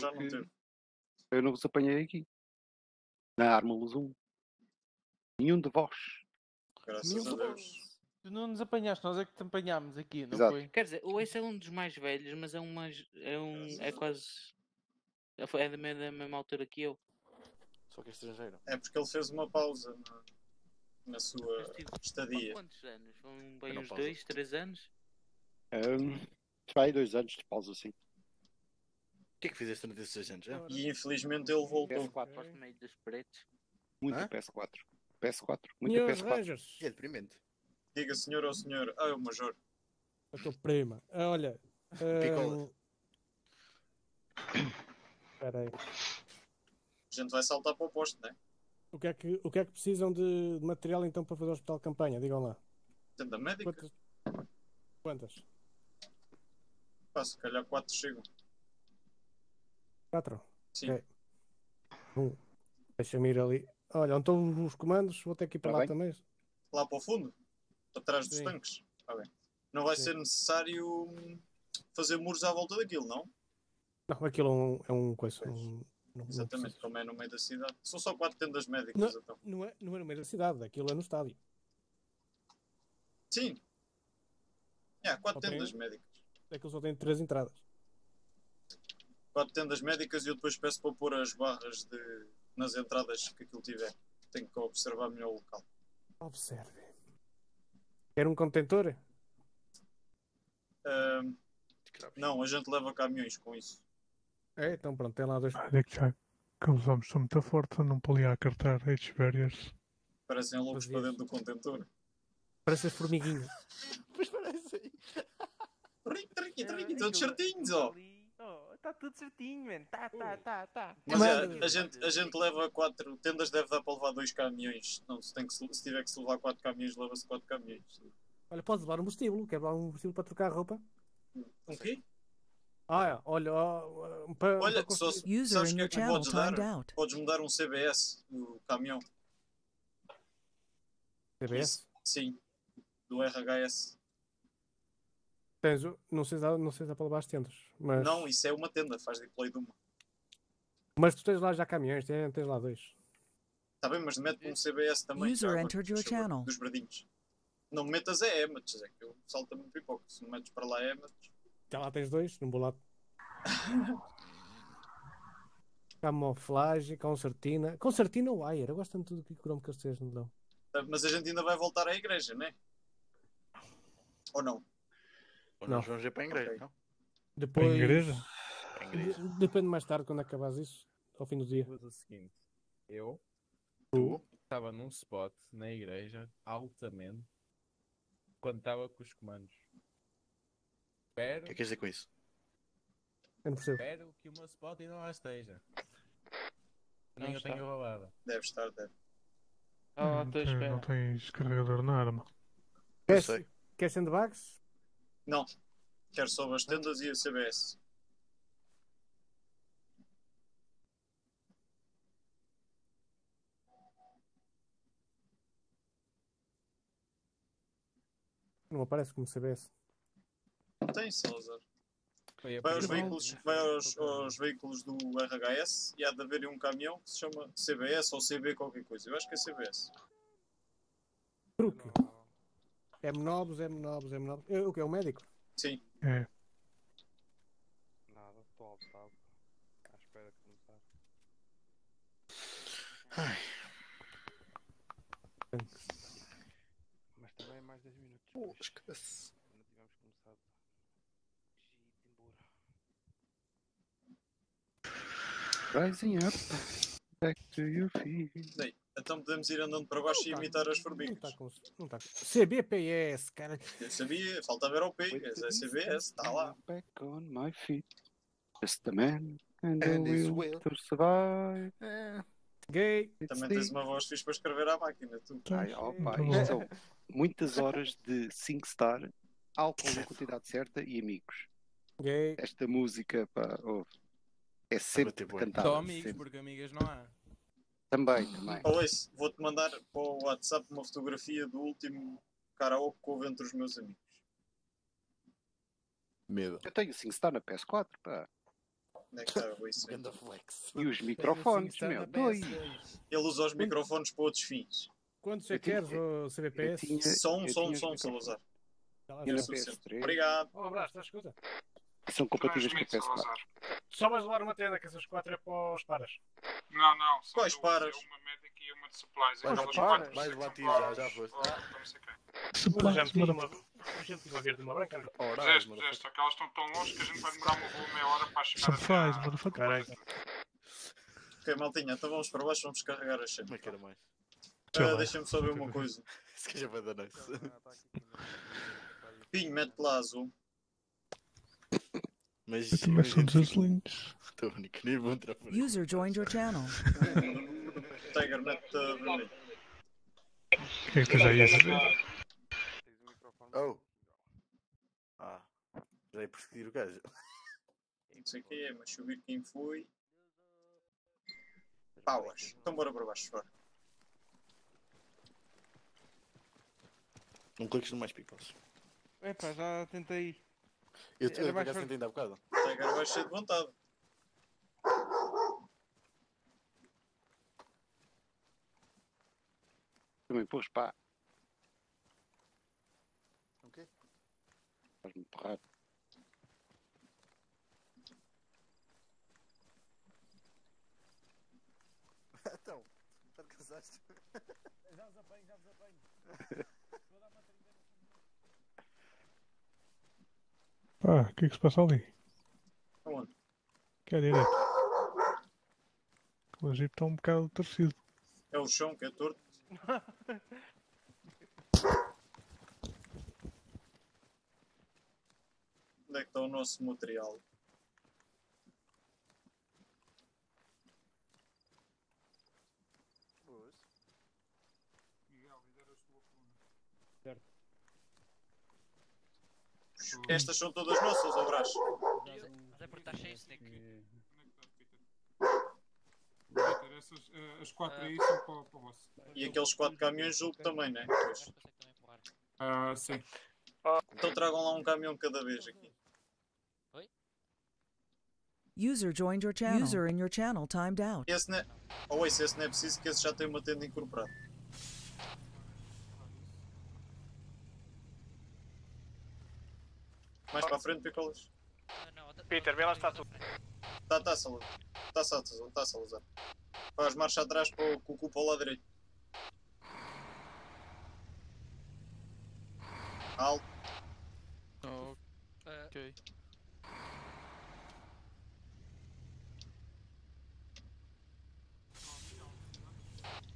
Já não teve. Eu não vos apanhei aqui. Na Arma Luz 1. Nenhum de vós. Graças Nenhum a de Deus. Tu não nos apanhaste, nós é que te apanhámos aqui, não Exato. foi? Quer dizer, o Ace é um dos mais velhos, mas é um mais. É um. É quase. É foi- é da mesma, da mesma altura que eu. Só que é estrangeiro. É porque ele fez uma pausa na, na sua tive- estadia. Quantos anos? Vão bem uns pausa. dois, três anos? Um, vai dois anos de pausa assim. O que é que fizeste durante esses dois anos? já? E infelizmente ele voltou. PS4. Gosto meio dos pretos. Muito Hã? PS4. PS4. Muito Senhor PS4. Rangers, É deprimente. Diga senhor ou senhor. Ah, é o Major. a tua prima. Ah, Olha. Espera aí. A gente vai saltar para o posto, né? O que, é que, o que é que precisam de de material então para fazer o hospital de campanha? Digam lá. Tenda médica. Quantas? Quantas? Pá, se calhar quatro chegam. Quatro? Sim. Um. Deixa-me ir ali. Olha, onde estão os comandos? Vou ter que ir para Tá lá bem. também. Lá para o fundo? Atrás dos Sim. tanques? Tá bem. Não vai Sim. ser necessário hum, fazer muros à volta daquilo, não? Não, aquilo é um, é um coisa. Um, não, não Exatamente, precisa. como é no meio da cidade. São só quatro tendas médicas, então. Não é, não é no meio da cidade, aquilo é no estádio. Sim. É, quatro Ok. tendas médicas. Aquilo só tem três entradas. Quatro tendas médicas e eu depois peço para pôr as barras de... nas entradas que aquilo tiver. Tenho que observar melhor o local. Observe. Quer um contentor? Não, a gente leva caminhões com isso. É, então pronto, tem lá dois. Ah, já que os homens são muito fortes, não podia acartar estes barriers. Parecem lobos para dentro do contentor. Parece as formiguinhas. Pois parece aí. Triqui, triqui, É, todos certinhos, ó. Está tudo certinho, man. Tá, tá, tá, tá. Mas Mano. é, a, gente, a gente leva quatro tendas, deve dar para levar dois caminhões. Não, se, tem que, se tiver que se levar quatro caminhões, leva-se quatro caminhões. Olha, podes levar um vestíbulo. Quer levar um vestíbulo para trocar a roupa? Um quê? Ah, é. Olha, para, Olha, para só sabes que é que podes dar? out. Podes mudar um CBS no caminhão. CBS. Sim, do RHS. Tens, não, sei se dá, não sei se dá para levar as tendas. Mas, Não, isso é uma tenda, faz de play de uma. mas tu tens lá já caminhões, tens, tens lá dois. Está bem, mas mete um CBS também. User entered your channel. Dos verdinhos. Não me metas é Emmets, é que eu salto-me pipoca. Se me metes para lá Emmets. Já lá tens dois, não vou lá. Camuflagem, concertina. Concertina ou Wire? Eu gosto tanto do que o que eles me dão. Mas a gente ainda vai voltar à igreja, né? Ou não? Ou Não. nós vamos ver para a igreja, Ok. não? Para Depois. a igreja? Para a igreja. de- Depende mais tarde quando acabares isso. Ao fim do dia. Mas é o seguinte, eu Tu? estava num spot na igreja, altamente, quando estava com os comandos. O Espero, que é que queres dizer com isso? Eu não espero que o meu spot ainda lá esteja. Nem Não eu está. tenho roubado. Deve estar, deve. Ah, não, à tens, não tens carregador na arma. Eu Queres, queres sandbags? Não. Quero só as tendas e a CBS. Não aparece como CBS. Tem, Salazar. Vai aos veículos, vai aos, aos veículos do RHS e há de haver um caminhão que se chama CBS ou CB qualquer coisa. Eu acho que é CBS. Truque. M9, M9, M9. É, O que é o médico? Sim. É, Nada, estou altado. À espera de começar. Ai, Mas também é mais 10 minutos. pô, esquece. Ainda tivemos começado. Embora. Rising up. Back to your feet. Então podemos ir andando para baixo e Não tá- imitar as Não formigas. está com. Não tá com. CBPS, cara. Eu sabia, falta ver ao P, é CBS, está lá. Back on my feet. Just a man and, And his will, to survive. É. Gay. Também the- tens uma voz fixe para escrever à máquina, tu. Ai, opa, Muito isto são muitas horas de 5 star, álcool na quantidade certa e amigos. Gay. Esta música, pá, ouve, é sempre cantada. Só amigos, sempre. porque amigas não há. Também, também. Esse, vou-te mandar para o WhatsApp uma fotografia do último karaoke que houve entre os meus amigos. Medo. Eu tenho 5 star na PS4, pá. Onde é que está o isso? Flex. E os microfones, Está meu, dois. PS2. Ele usa os microfones para outros fins. Quantos é que queres, Eu CBPS? Só um, só um, só um. Salazar. Tá. PS3. Obrigado. Um abraço, estás a escuta? São compatíveis com a PS4. Salazar. Só vais levar uma tenda, que essas quatro é para os paras. Não, não. são Quais paras? é Uma médica e uma de supplies. Aquelas quatro vais que lá, são tio, já- foste. Supplies, Já meti uma, motherfucker. já meti uma verde e uma branca. Puseste, puseste. Aquelas estão tão longe que a gente vai demorar uma boa meia hora para chegar Supplies, motherfucker. Ok, maltinha, então vamos para baixo, vamos carregar as cenas. Como é que era mais? Ah, lá. Deixa-me só ver uma coisa. Se calhar vai dar nice. Pinho, mete lá azul. Mas. Eu também sou dos azulinhos. Estou único, nem vou entrar por aí. User joined your channel. Tiger, mete vermelho. O que é que tu já ias dizer? Oh! Ah, já ia perseguir o gajo. Não sei o que é, mas subir quem foi. Pauas. Então bora para baixo, bora. Não cliques no mais pickles. Epá, já tentei. Eu Era eu por acaso tentei ainda há bocado. Tiger vai cheio de vontade. Também pôs pá. O quê? Faz-me porrar. então, já te cansaste? Já vos apanho, já vos apanho. Pá, o que é que se passa ali? Aonde? Que é a direita. O Egito está um bocado torcido. É o chão que é torto. Onde é que está o nosso material? Pois. Miguel, lideras tu a coluna. Estas são todas nossas, Brás. Mas é porque está cheio, Snake. Onde é que está, Peter? Peter, essas, as quatro aí são para, para o vosso. E aqueles quatro caminhões julgo que também, né? Ah, sim. Então tragam lá um caminhão cada vez aqui. User joined your channel. User in your channel timed out. Esse não é... Oh, esse, esse não é preciso que esse já tem uma tenda incorporada. Mais para a frente, Picolas. Não, não, Peter, vê lá está tu. Tá, tá, Salazar. Tá, Salazar. Tá, Salazar. Faz marcha atrás para o com o cu para o lado direito. Alto. Ok.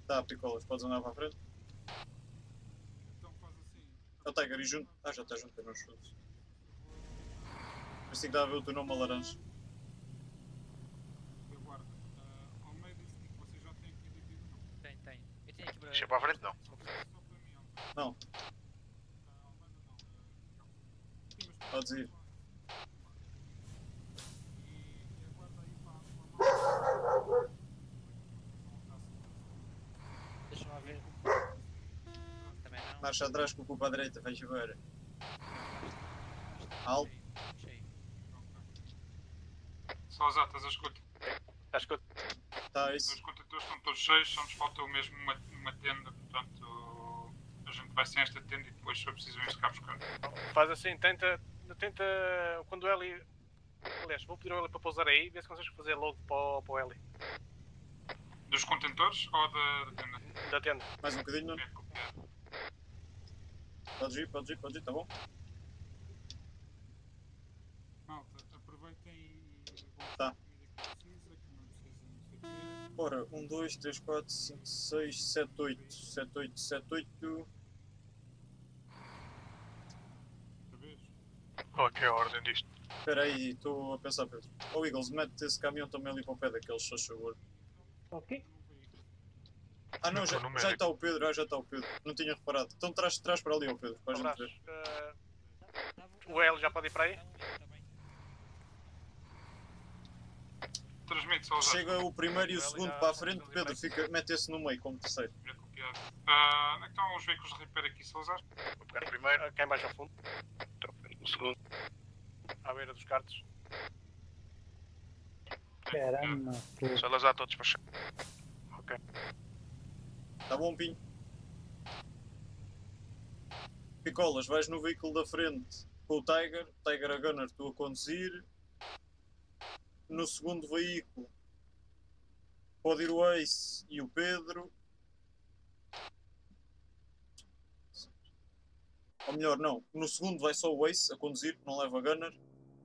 Tá, Picolas. Podes andar para a frente. Então faz assim. É o Tiger e junto. Ah, já está junto, eu não escuto. Mas tem que dar a ver o teu nome a laranja. Aguarda. Ah, ao meio desse tipo, vocês já têm aqui dividido ou não? Tem, tem. Eu tenho aqui para. Deixa para a frente, não. Só para mim, Almeida. Não. Ah, Podes ir. E aguarda aí para para Deixa-me lá ver. Também não. Marcha atrás com o cu para a direita. Vais ver. Alto. Só já estás a escutar. Acho que Tá, Os isso. contentores estão todos cheios, só nos falta mesmo uma, uma tenda, portanto a gente vai sem esta tenda e depois se for preciso vamos cá buscar. faz assim, tenta, tenta quando o Eli. Aliás, vou pedir ao Eli para pousar aí, vê se consegues fazer logo para, o- para o Eli, Dos contentores ou da, da tenda? da tenda. Mais um bocadinho, não? É copiar. Podes ir, podes ir, podes ir, tá bom? Malta, aproveitem e vão Tá. buscar a comida que precisa, que não precisa não sei o quê. Ora, 1, 2, 3, 4, 5, 6, 7, 8. 7, 8, 7, 8. Outra vez. Qual é que é a ordem disto? Espera aí, estou a pensar, Pedro. Ô Eagles, mete esse caminhão também ali para o pé daqueles, só favor. Ok. Ah não, já, já está o Pedro, ah, já está o Pedro. Não tinha reparado. Então traz, traz para ali, ó Pedro, para a gente ver. Uh, o Eli já pode ir para aí? Tá bem. Transmite só já. Chega o primeiro e o segundo para a frente, Pedro, fica, mete esse no meio como terceiro. Ah, onde é que estão os veículos de repair aqui, Salazar? Vou pegar o primeiro, cá em baixo ao fundo. Então, o segundo. À beira dos cartos. Caramba, pô. Salazar, todos para chão. Ok. Tá bom, Pinho? Picolas, vais no veículo da frente com o Tiger, Tiger a Gunner, tu a conduzir. No segundo veículo pode ir o Ace e o Pedro. Ou melhor, não. No segundo vai só o Ace a conduzir, não leva Gunner.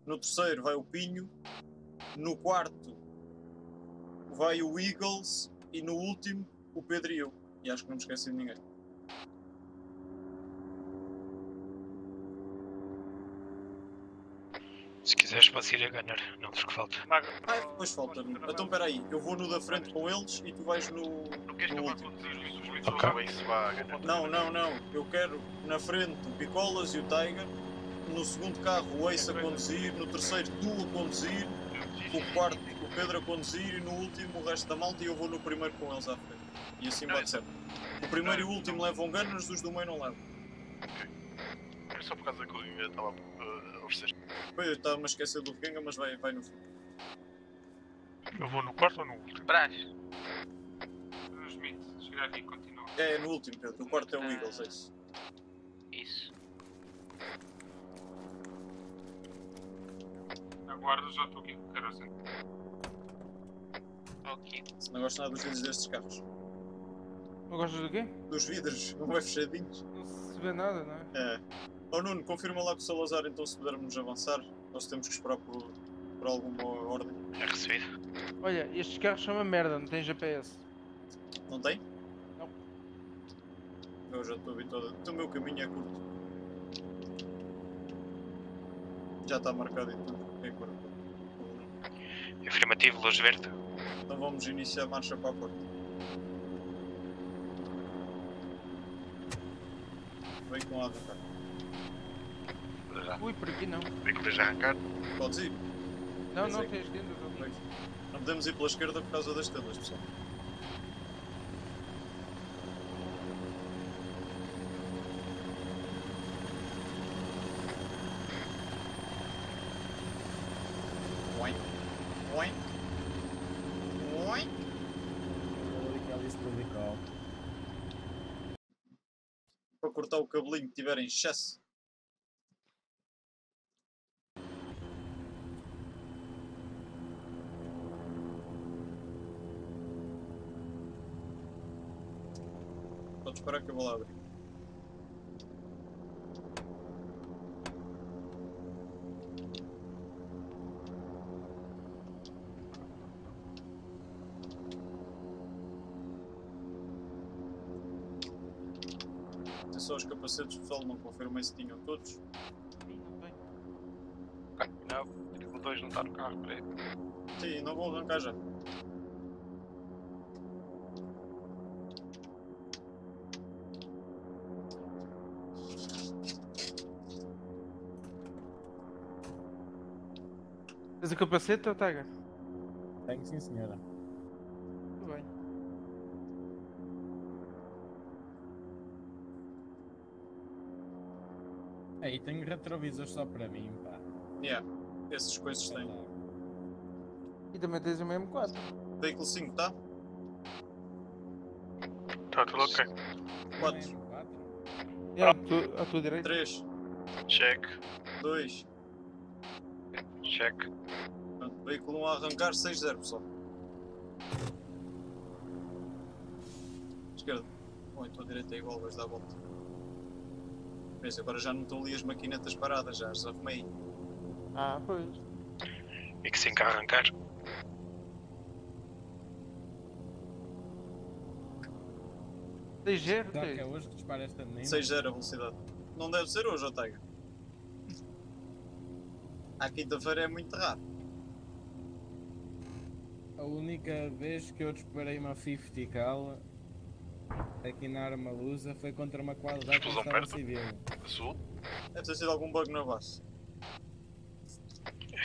No terceiro vai o Pinho. No quarto vai o Eagles. E no último, o Pedro e eu. E acho que não me esqueci de ninguém. Se quiseres, podes ir a Gunner, não diz que falta. Ah, depois falta. Então peraí, eu vou no da frente com eles e tu vais no. no último. Não, não, não. Eu quero na frente o Picolas e o Tiger. No segundo carro o Ace a conduzir. No terceiro tu a conduzir. O quarto o Pedro a conduzir. E no último o resto da malta e eu vou no primeiro com eles à frente. E assim bate certo. O primeiro e o último levam gunners, os do meio não levam. É só por causa que eu estava a Pois eu estava-me a esquecer do Kenga, mas vai, vai no fim. Eu vou no quarto ou no último? Brás. Smith, chega aqui e continua. É, no último, Pedro. O quarto é o Eagles, é isso. Isso. Aguardo, já estou aqui com o querosene. Ok. Se não gosto nada dos vidros destes carros. Não gostas do quê? Dos vidros, não é fechadinhos. Não se vê nada, não é? É. Oh Nuno, confirma lá com o Salazar então se pudermos avançar. Nós temos que esperar por, por alguma ordem. É recebido. Olha, estes carros são uma merda, não tem GPS. Não tem? Não. Eu já estou habituado. Então o meu caminho é curto. Já está marcado e tudo. É curto. Afirmativo, luz verde. Então vamos iniciar a marcha para a porta. Vem com a arrancar. Ui, por aqui não. Vem que veja arrancar. Podes ir. Não, Pois não, é. tens que ir. não. Podemos ir pela esquerda por causa das tendas, pessoal. Oink. Oink. Oink. Para cortar o cabelinho que tiver em excesso. Esperar que eu vou lá abrir. Atenção aos capacetes, pessoal, não confirmei se tinham todos. Não, o 2 não está no carro, peraí. Sim, não vou arrancar já. Capacete ou Tiger? Tenho sim, senhora. Tudo bem. Aí, tenho retrovisores só para mim, pá. Yeah, essas coisas têm. E também tens o mesmo 4. Veículo 5, tá? Tá tudo ok. 4. Yeah, tu, à tua direita. 3. Check. 2. Check. Pronto, veículo 1 a arrancar 6-0, pessoal. Esquerda. Ou então a direita é igual, vais dar a volta. Vês, agora já não estão ali as maquinetas paradas, já as arrumei. Ah, pois. E que 5 a arrancar. Zero, Será que é hoje que dispara esta menina? 6-0 a velocidade. Não deve ser hoje, Tiger. À quinta-feira é muito raro. A única vez que eu disparei uma 50 cal aqui na arma lusa foi contra uma quadra que estava perto? civil. Azul. Deve ter sido algum bug na base.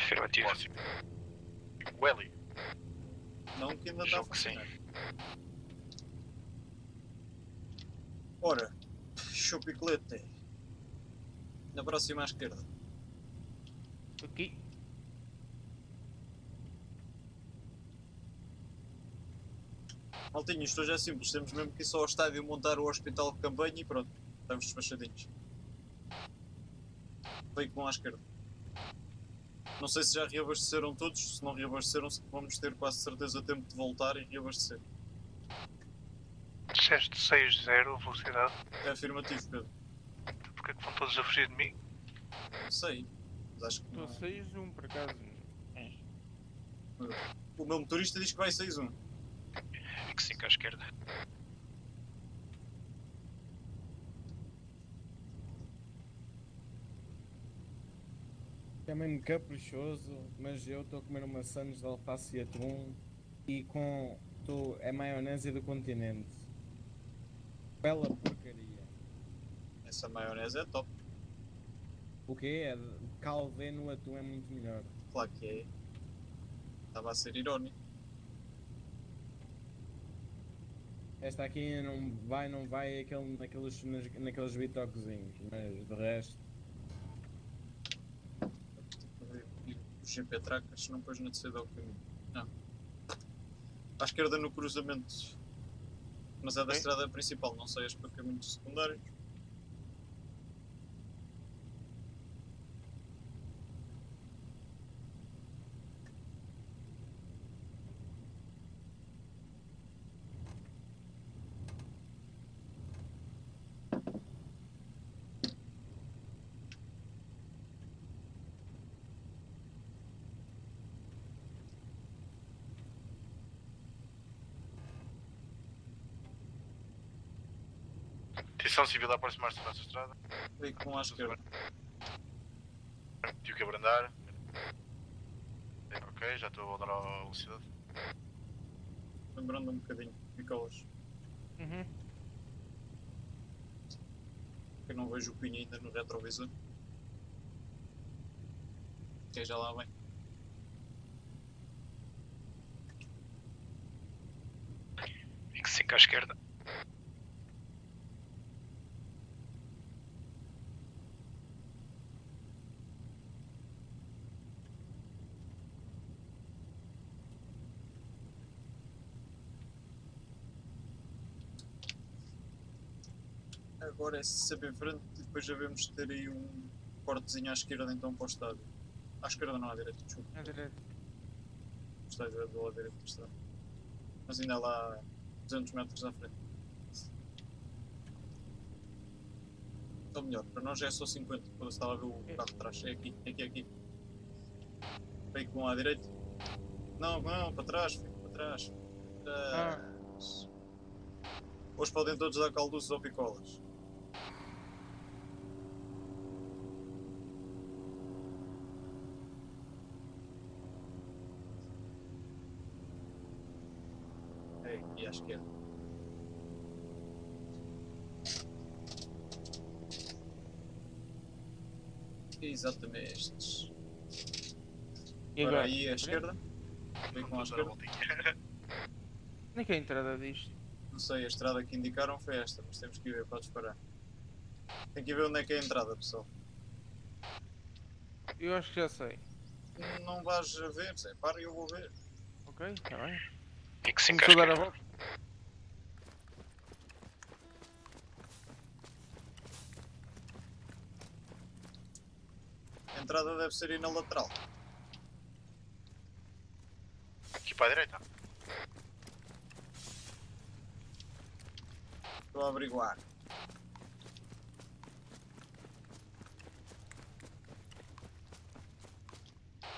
Afirmativo. O Eli. Não que ainda está a Julgo que sim. funcionar. Ora, chupiclete. Na próxima à esquerda. Aqui. Maltinho, isto hoje é simples. Temos mesmo que ir só ao estádio montar o hospital de campanha e pronto. Estamos despachadinhos. Veículo à esquerda. Não sei se já reabasteceram todos. Se não reabasteceram, vamos ter quase certeza tempo de voltar e reabastecer. Disseste 6-0 velocidade. É afirmativo, Pedro. Porque é que vão todos a fugir de mim? Não sei. Mas acho que Estou não. 6-1 por acaso. É. O meu motorista diz que vai 6-1. Fique 5 à esquerda. É mesmo caprichoso, mas eu estou a comer uma sandes de alface e atum e com. Tô, é maionese do continente. Bela porcaria. Essa maionese é top. O quê? É calvé no atum é muito melhor. Claro que é. Estava a ser irónico. Esta aqui não vai, não vai aquele, naqueles, nas- naqueles bitoquezinhos, mas de resto. O GP Tracas não pôs na descida ao caminho. Não. À esquerda no cruzamento. Mas é da estrada principal, não sei, as para caminhos secundários. Atenção civil a aproximar-se da nossa estrada. Veículo à esquerda. Tive que abrandar. Ok, já estou a voltar à velocidade. Lembrando um bocadinho, Nicolas. Uhum. Que eu não vejo o Pinho ainda no retrovisor. Que já lá vem. Fique 5 à esquerda. Agora é sempre em frente e depois já vemos ter aí um cortezinho à esquerda então para o estádio. À esquerda não, à direita, desculpa. À direita. O estádio é do lado direito do estádio. Mas ainda é lá 200 metros à frente. Ou melhor, para nós já é só 50, quando estava a ver o carro de trás. É aqui, é aqui, é aqui. Veículo à direita. Não, não, para trás, filho, para trás. Trás. Hoje podem todos dar calduços ou picolas. É aqui à esquerda. Exatamente estes. E Agora aí à esquerda. Vem com a esquerda. Nem que é a entrada disto. Não sei, a estrada que indicaram foi esta, mas temos que ir ver, podes parar. Tem que ir ver onde é que é a entrada, pessoal. Eu acho que já sei. Não vais a ver, Zé, para e eu vou ver. Ok, está bem. Fique 5 à Começou a dar a esquerda. volta. A entrada deve ser aí na lateral. Aqui para a direita. Estou a averiguar.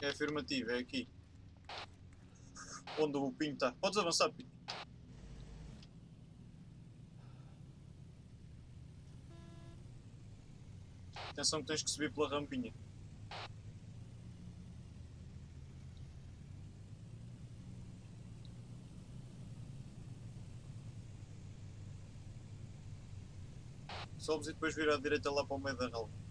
É afirmativo, é aqui. Onde o Pinho está. Podes avançar, Pinho. Atenção que tens que subir pela rampinha. Sobes e depois vira à direita lá para o meio da relva.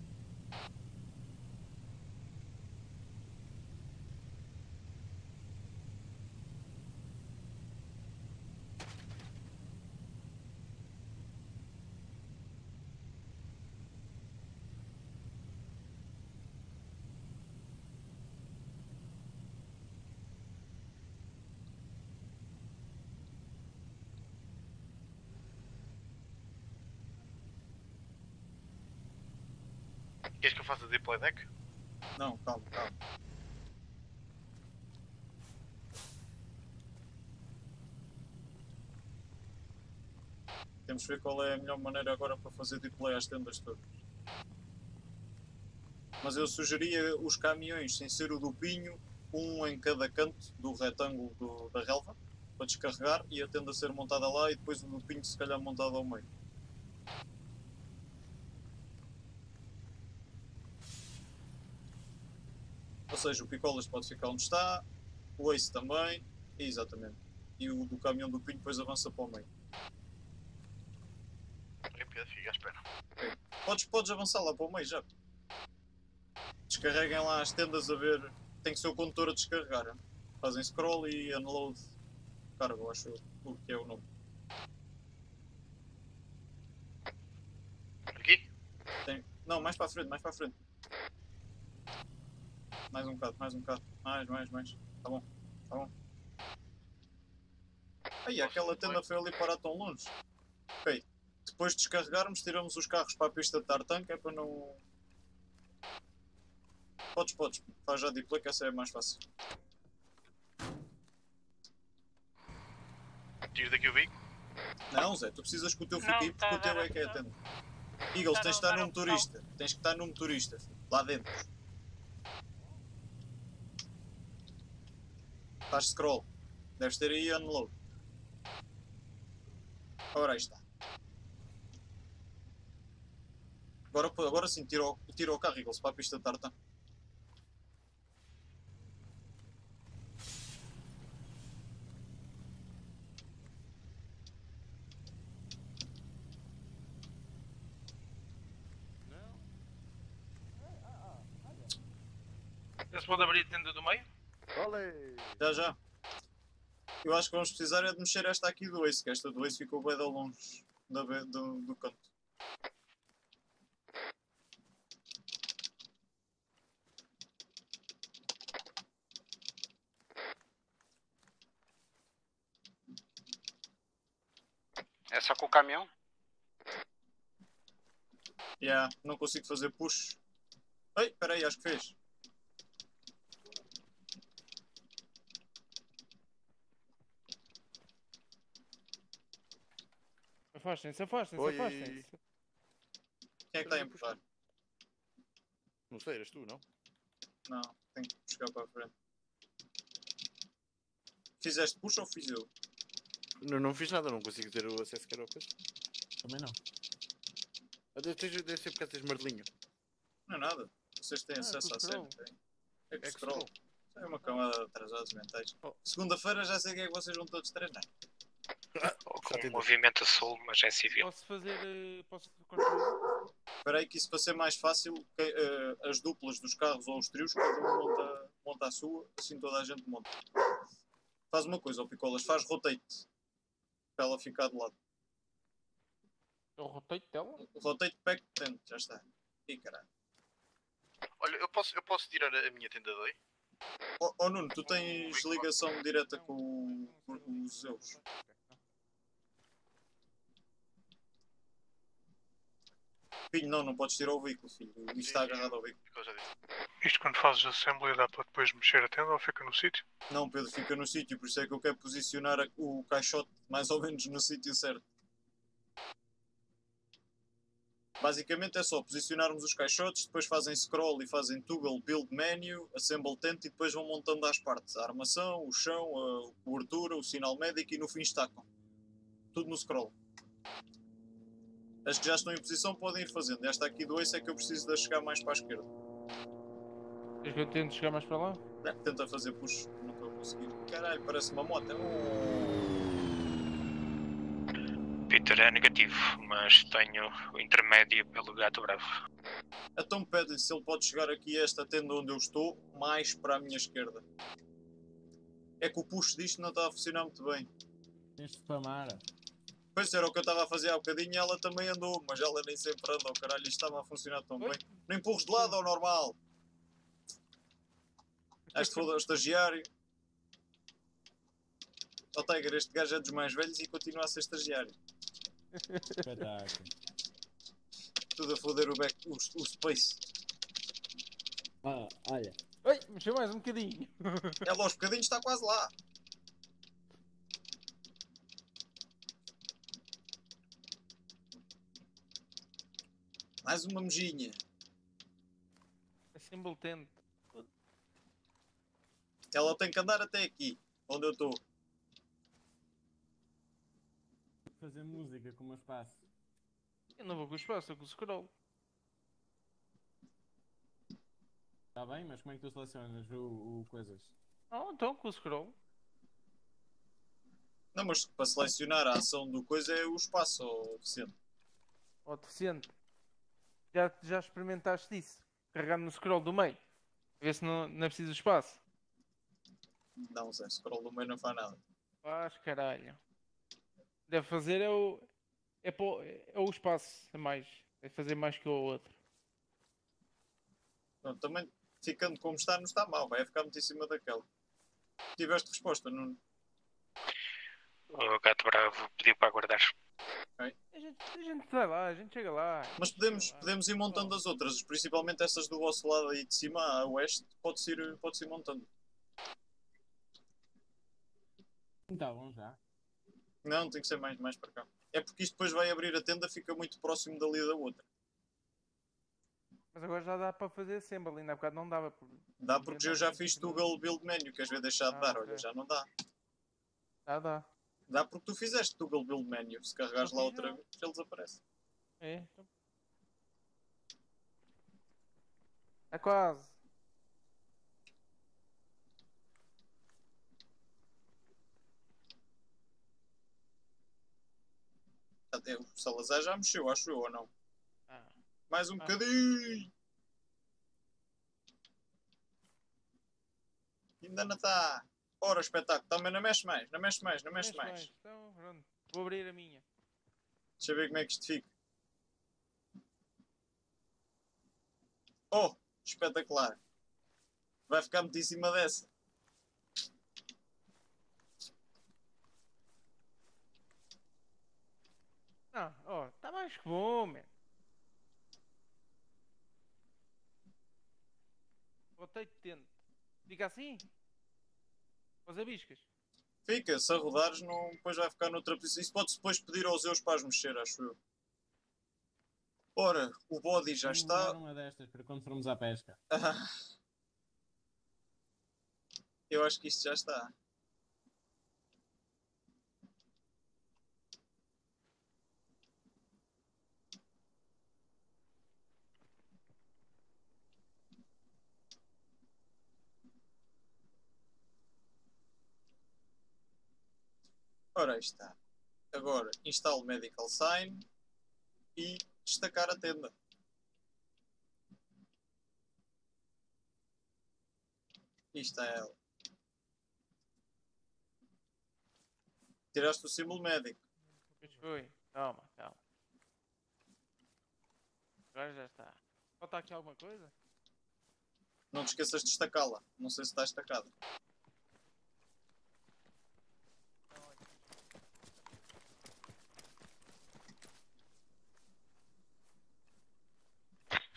Queres que eu faça de playback? Não, calma, calma. Temos que ver qual é a melhor maneira agora para fazer deplay às tendas todas. Mas eu sugeria os caminhões sem ser o do Pinho, um em cada canto do retângulo do- da relva, para descarregar e a tenda ser montada lá e depois o do Pinho se calhar montado ao meio. Ou seja, o Picolas pode ficar onde está, o Ace também, exatamente. E o do caminhão do Pinho depois avança para o meio. Fica à espera. Podes, podes avançar lá para o meio já. Descarreguem lá as tendas a ver. Tem que ser o condutor a descarregar. hein? Fazem scroll e unload cargo, acho eu, o que é o nome. Aqui? Tem... Não, mais para a frente, mais para a frente. Mais um bocado, mais um bocado. Mais, mais, mais. Tá bom, tá bom. Aí, aquela tenda foi ali parar tão longe. Ok. Depois de descarregarmos, tiramos os carros para a pista de tartan, que é para não. Podes, podes. Faz já deep play, que essa é mais fácil. Tiro daqui o veículo. Não, Zé, tu precisas que o teu fique aí porque tá o teu a é que é a dar tenda. Eagles, Tá tens de a estar opção. motorista. Tens que estar no motorista, lá dentro. Faz scroll. Deves ter aí unload. Ora, aí está. Agora, agora sim, tira o, tira o carro, Eagles, para a pista de tartan. Pode abrir a tenda do meio? Já, já. Eu acho que vamos precisar é de mexer esta aqui do Ace, que esta do Ace ficou bem de longe da, do, do canto. É só com o caminhão? Yeah, não consigo fazer push. Ei, peraí, acho que fez. Afastem-se, afastem-se, Oi. afastem-se. Quem é que está a empurrar? Não sei, eras tu, não? Não, tenho que chegar para a frente. Fizeste push ou fiz eu? Não, não fiz nada, não consigo ter o acesso que era ao coisa. Também não. Ah, Deve, ter- deve ser porque tens martelinho. Não é nada. Vocês têm Ah, acesso com à cena. têm. É É que que scroll. É uma camada de atrasados mentais. Segunda-feira já sei que é que vocês vão todos treinar. Com movimento a sul, mas é civil. Posso fazer. eh, Posso construir? Espera aí que isso para ser mais fácil, que, eh, as duplas dos carros ou os trios, cada um monta, monta a sua, assim toda a gente monta. Faz uma coisa, ó Picolas, faz rotate. Para ela ficar de lado. Eu rotate dela? Rotate back tent, já está. Ih caralho. Olha, eu posso, eu posso tirar a minha tenda daí? Ó ó, Nuno, tu tens ligação direta com, o- com os Zeus. Filho, não, não podes tirar o veículo, filho. Isto está agarrado ao veículo. Isto quando fazes assembly dá para depois mexer a tenda ou fica no sítio? Não, Pedro, fica no sítio, por isso é que eu quero posicionar a- o caixote mais ou menos no sítio certo. Basicamente é só posicionarmos os caixotes, depois fazem scroll e fazem toggle build menu, assemble tent e depois vão montando as partes. A armação, o chão, a cobertura, o sinal médico e no fim estacam. Tudo no scroll. As que já estão em posição podem ir fazendo. Esta aqui do Ace é que eu preciso de a chegar mais para a esquerda. Queres que eu tente chegar mais para lá? É, Tenta fazer push, não estou a conseguir. Caralho, parece uma moto. Peter é negativo, mas tenho o intermédio pelo gato bravo. Então pede-lhe se ele pode chegar aqui a esta tenda onde eu estou, mais para a minha esquerda. É que o push disto não está a funcionar muito bem. Tens de spamar. Pois era o que eu estava a fazer há bocadinho e ela também andou, mas ela nem sempre andou, caralho, isto estava a funcionar tão bem. Não empurres de lado ao normal. Este foda o estagiário. Ó Tiger, este gajo é dos mais velhos e continua a ser estagiário. Espetáculo. Tudo a foder o, back, o, o space. Ah, olha. Oi, mexeu mais um bocadinho. Ela aos bocadinhos está quase lá. Mais uma mejinha. É símbolo tente. Ela tem que andar até aqui, onde eu estou. Fazer música com o meu espaço. Eu não vou com o espaço, eu com o scroll. Está bem, mas como é que tu selecionas o, o coisas? Oh, então com o scroll. Não, mas para selecionar a ação do coisa é o espaço ó, deficiente. Ó, deficiente. Já, já experimentaste isso? Carregar no scroll do meio. Ver se não, não é preciso espaço. Não, Zé, scroll do meio não faz nada. Faz caralho. Deve fazer é o. É, pô- é o espaço a mais. É fazer mais que o outro. Pronto, também ficando como está, não está mal, vai ficar muito em cima daquela. Tiveste resposta, Nuno? O gato bravo pediu para A gente, a gente vai lá, a gente chega lá. Mas podemos, podemos ir montando as outras, principalmente essas do vosso lado aí de cima, a oeste, pode-se ir, pode ir montando. Está bom já. Não, tem que ser mais, mais para cá. É porque isto depois vai abrir a tenda, fica muito próximo dali da outra. Mas agora já dá para fazer sempre, ainda há bocado não dava. por- Dá porque eu já fiz Toggle Build Menu, queres ver deixar de Ah, dar? ok. Olha, já não dá. Dá, dá. Dá porque tu fizeste Toggle Build Menu. Se carregares lá outra vez, ele desaparece. É? então- É quase. Até o Salazar já mexeu, acho eu, ou não? Ah. Mais um Ah. bocadinho! Ainda não está. Ora, espetáculo. Também não mexe mais, não mexe mais, não mexe Mexe mais. mais. Então, pronto. Vou abrir a minha. Deixa eu ver como é que isto fica. Oh, espetacular. Vai ficar muito em cima dessa. Ah, ó, tá mais que bom, man. Botei de tente. Fica assim? Abiscas. Fica, se arrodares, não, depois vai ficar noutra posição. Isso pode-se depois pedir aos eus para as mexer, acho eu. Ora, o body já Vamos está. uma destas para quando formos à pesca. Eu acho que isto já está. Ora, está. Agora, instalo Medical Sign e destacar a tenda. E está ela. Tiraste o símbolo médico. Pois foi. Calma, calma. Agora já está. Falta aqui alguma coisa? Não te esqueças de destacá-la. Não sei se está destacada.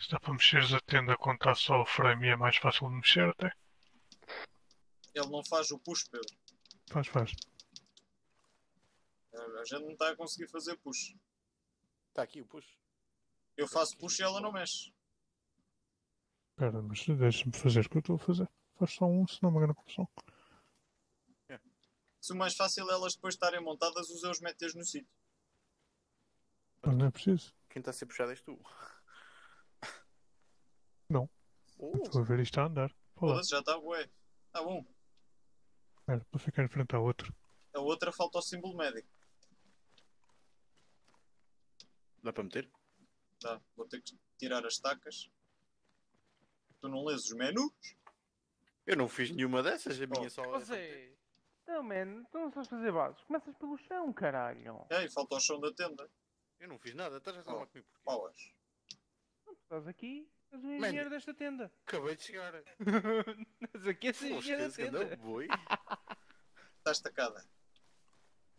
Se dá para mexeres a tenda quando está só o frame e é mais fácil de mexer até. Ele não faz o push, Pedro. Faz, faz. A gente não está a conseguir fazer push. Está aqui o push. Eu faço push e ela não mexe. Espera, mas deixa-me fazer o que eu estou a fazer. Faz só um, senão é uma grande confusão. Se o mais fácil é elas depois estarem montadas, os eus metes no sítio. Mas não é preciso. Quem está a ser puxado és tu. Não. Oh. Estou a ver isto a andar. Pô, Foda-se, já está bué. Está bom. espera, para ficar em frente à outra. A outra falta o símbolo médico. Dá para meter? Tá, vou ter que tirar as tacas. Tu não lês os menus? Eu não fiz nenhuma dessas, a minha só. Você. Então, man, tu não sabes fazer bases. Começas pelo chão, caralho. É, e falta o chão da tenda. Eu não fiz nada, estás a falar comigo porquê? Pauas. Tu estás aqui, és o Man, engenheiro desta tenda. Acabei de chegar. Estás aqui és o engenheiro da tenda. boi. Está estacada.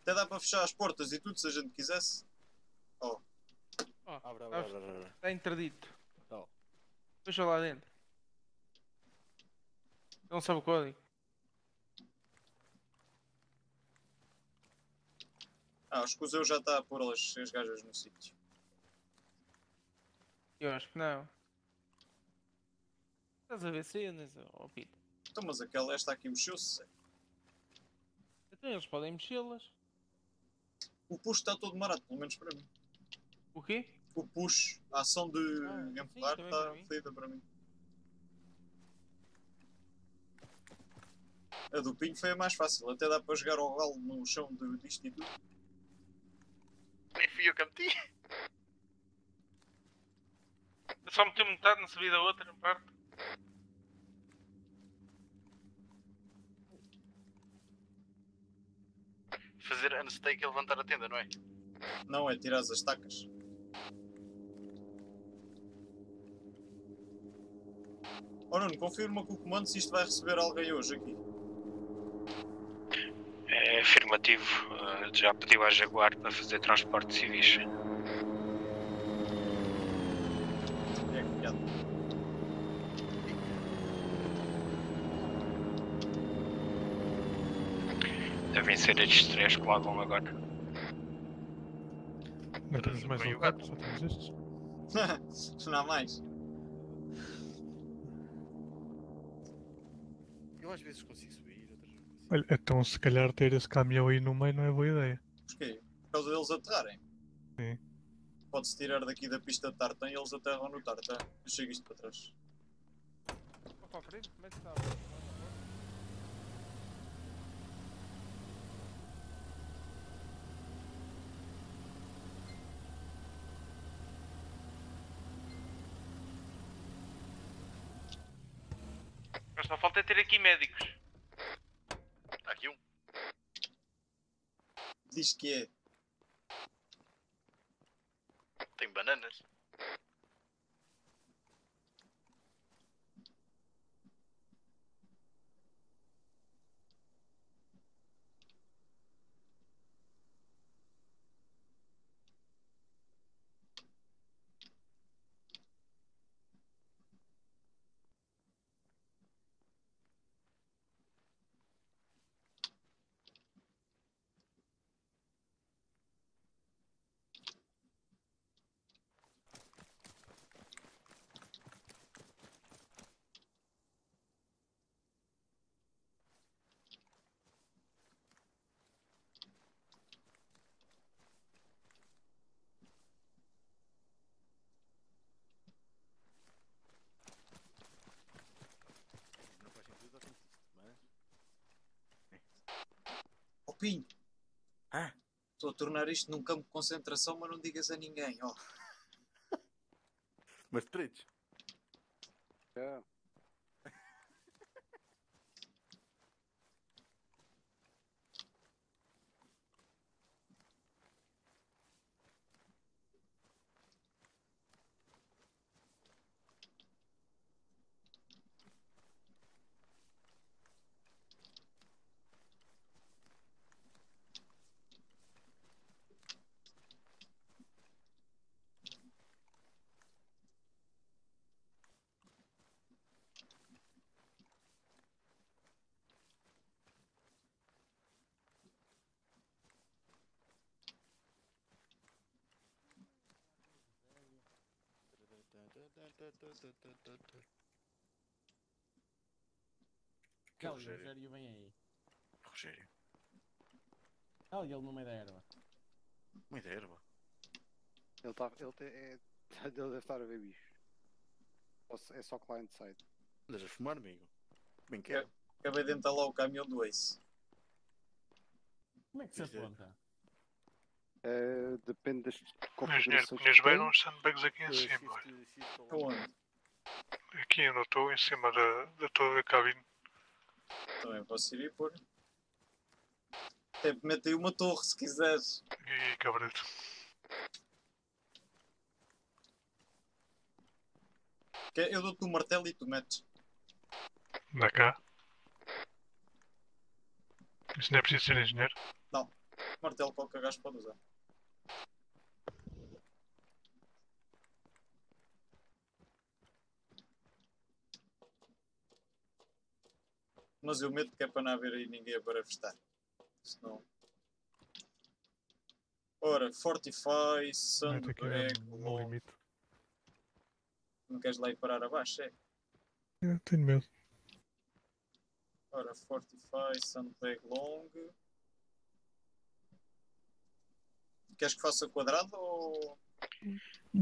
Até dá para fechar as portas e tudo se a gente quisesse. Oh, Oh, Abre, abre, sabes? abre, abre. Está interdito. Oh. Deixa lá dentro. Não sabe o código. Ah, acho que o Zeu já está a pôr as, as gajas no sítio. Eu acho que não. Estás a ver cenas, ó Pito. Então, mas aquela, esta aqui mexeu-se. Então eles podem mexê-las. O push está todo marado, pelo menos para mim. O quê? O push, a ação de empurrar também está fodida para mim. A do Pinho foi a mais fácil, até dá para jogar ao galo no chão de, disto e tudo. Nem fui eu que a meti. Só meti metade, não sabia da outra parte. Fazer unstake e levantar a tenda, não é? Não, é tirar as estacas. Oh Nuno, confirma com o comando se isto vai receber alguém hoje aqui. É afirmativo. eh, já pediu à Jaguar para fazer transporte civis. É copiado. Devem ser estes três que lá vão agora. Não temos mais um gato, só temos estes. Não há mais. Eu às vezes consigo subir, outras não consigo. Olha, então se calhar ter esse caminhão aí no meio não é boa ideia. Porquê? Por causa deles aterrarem. Sim. Pode-se tirar daqui da pista de tartan e eles aterram no tartan. Eu chego isto para trás. Vou para a frente, mete está só falta é ter aqui médicos. Há aqui um. Diz que é. Tem bananas. Não faz sentido, eu tenho isto, mas. Ó Pinho! Ah? Estou a tornar isto num campo de concentração, mas não digas a ninguém, ó. Mas pretos. É. Que é o Rogério? Rogério vem aí. Rogério. Kelly, ele no meio da erva. Uma ideia, erva. Ele, tá, ele, te- é, ele deve estar a ver bicho. É só client side. Andas a fumar, amigo? Bem quero. Acabei de entalar o caminhão do Ace. Como é que se é- aponta? Eh, depende das Engenheiro, configurações punhas que bem uns sandbags aqui em cima. Aonde? Aqui onde eu estou, em cima da, da toda a cabine. Também posso ir e pôr. Até mete aí uma torre se quiseres. E cabrito. Que Eu dou-te o martelo e tu metes. Dá cá. Isso não é preciso ser engenheiro. Não. Martelo qualquer gajo pode usar. Mas eu medo que é para não haver aí ninguém a barafestar. Senão. Ora, Fortify, Sandbag, no limite. Não queres lá ir parar abaixo, é? Eu tenho medo. Ora, Fortify, Sandbag Long. Queres que faça quadrado ou.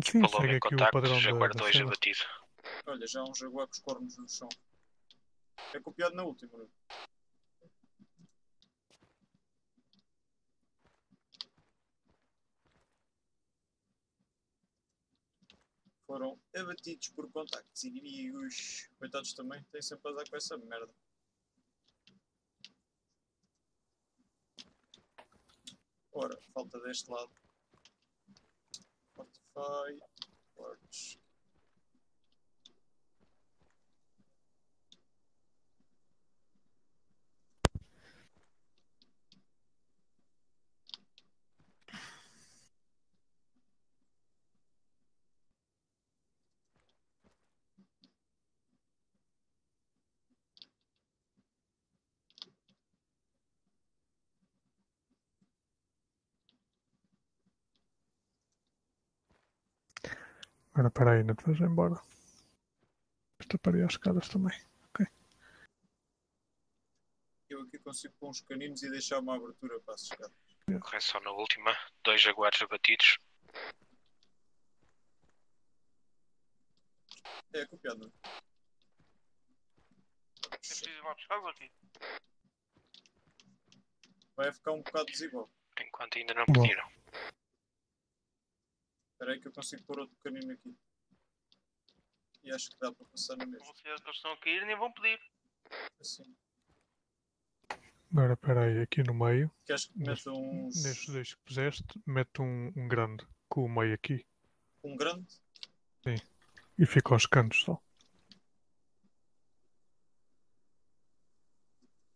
Sim, Falou segue em aqui o contacto, Jaguar da 2 cena. abatido. Olha, já há um jaguar com os cornos no chão. É copiado na última, não é? Foram abatidos por contactos inimigos. Coitados também, têm sempre a dar com essa merda. Ora, falta deste lado. Fortify. Fortes. Agora espera aí, não te vais embora. Esta parei as escadas também. Ok. Eu aqui consigo pôr uns caninos e deixar uma abertura para as escadas. Correção na última. Dois Jaguares abatidos. É copiado, não é? É preciso ir lá buscar aqui. Vai ficar um bocado desigual. Por enquanto ainda não Bom. pediram. Espera aí que eu consigo pôr outro canino aqui. E acho que dá para passar mesma. velocidade que eles estão a cair nem vão pedir. Assim. Agora espera aí, aqui no meio. Queres que meta uns... Nestes dois que puseste, mete um, um grande com o meio aqui. um grande? Sim. E fica aos cantos só.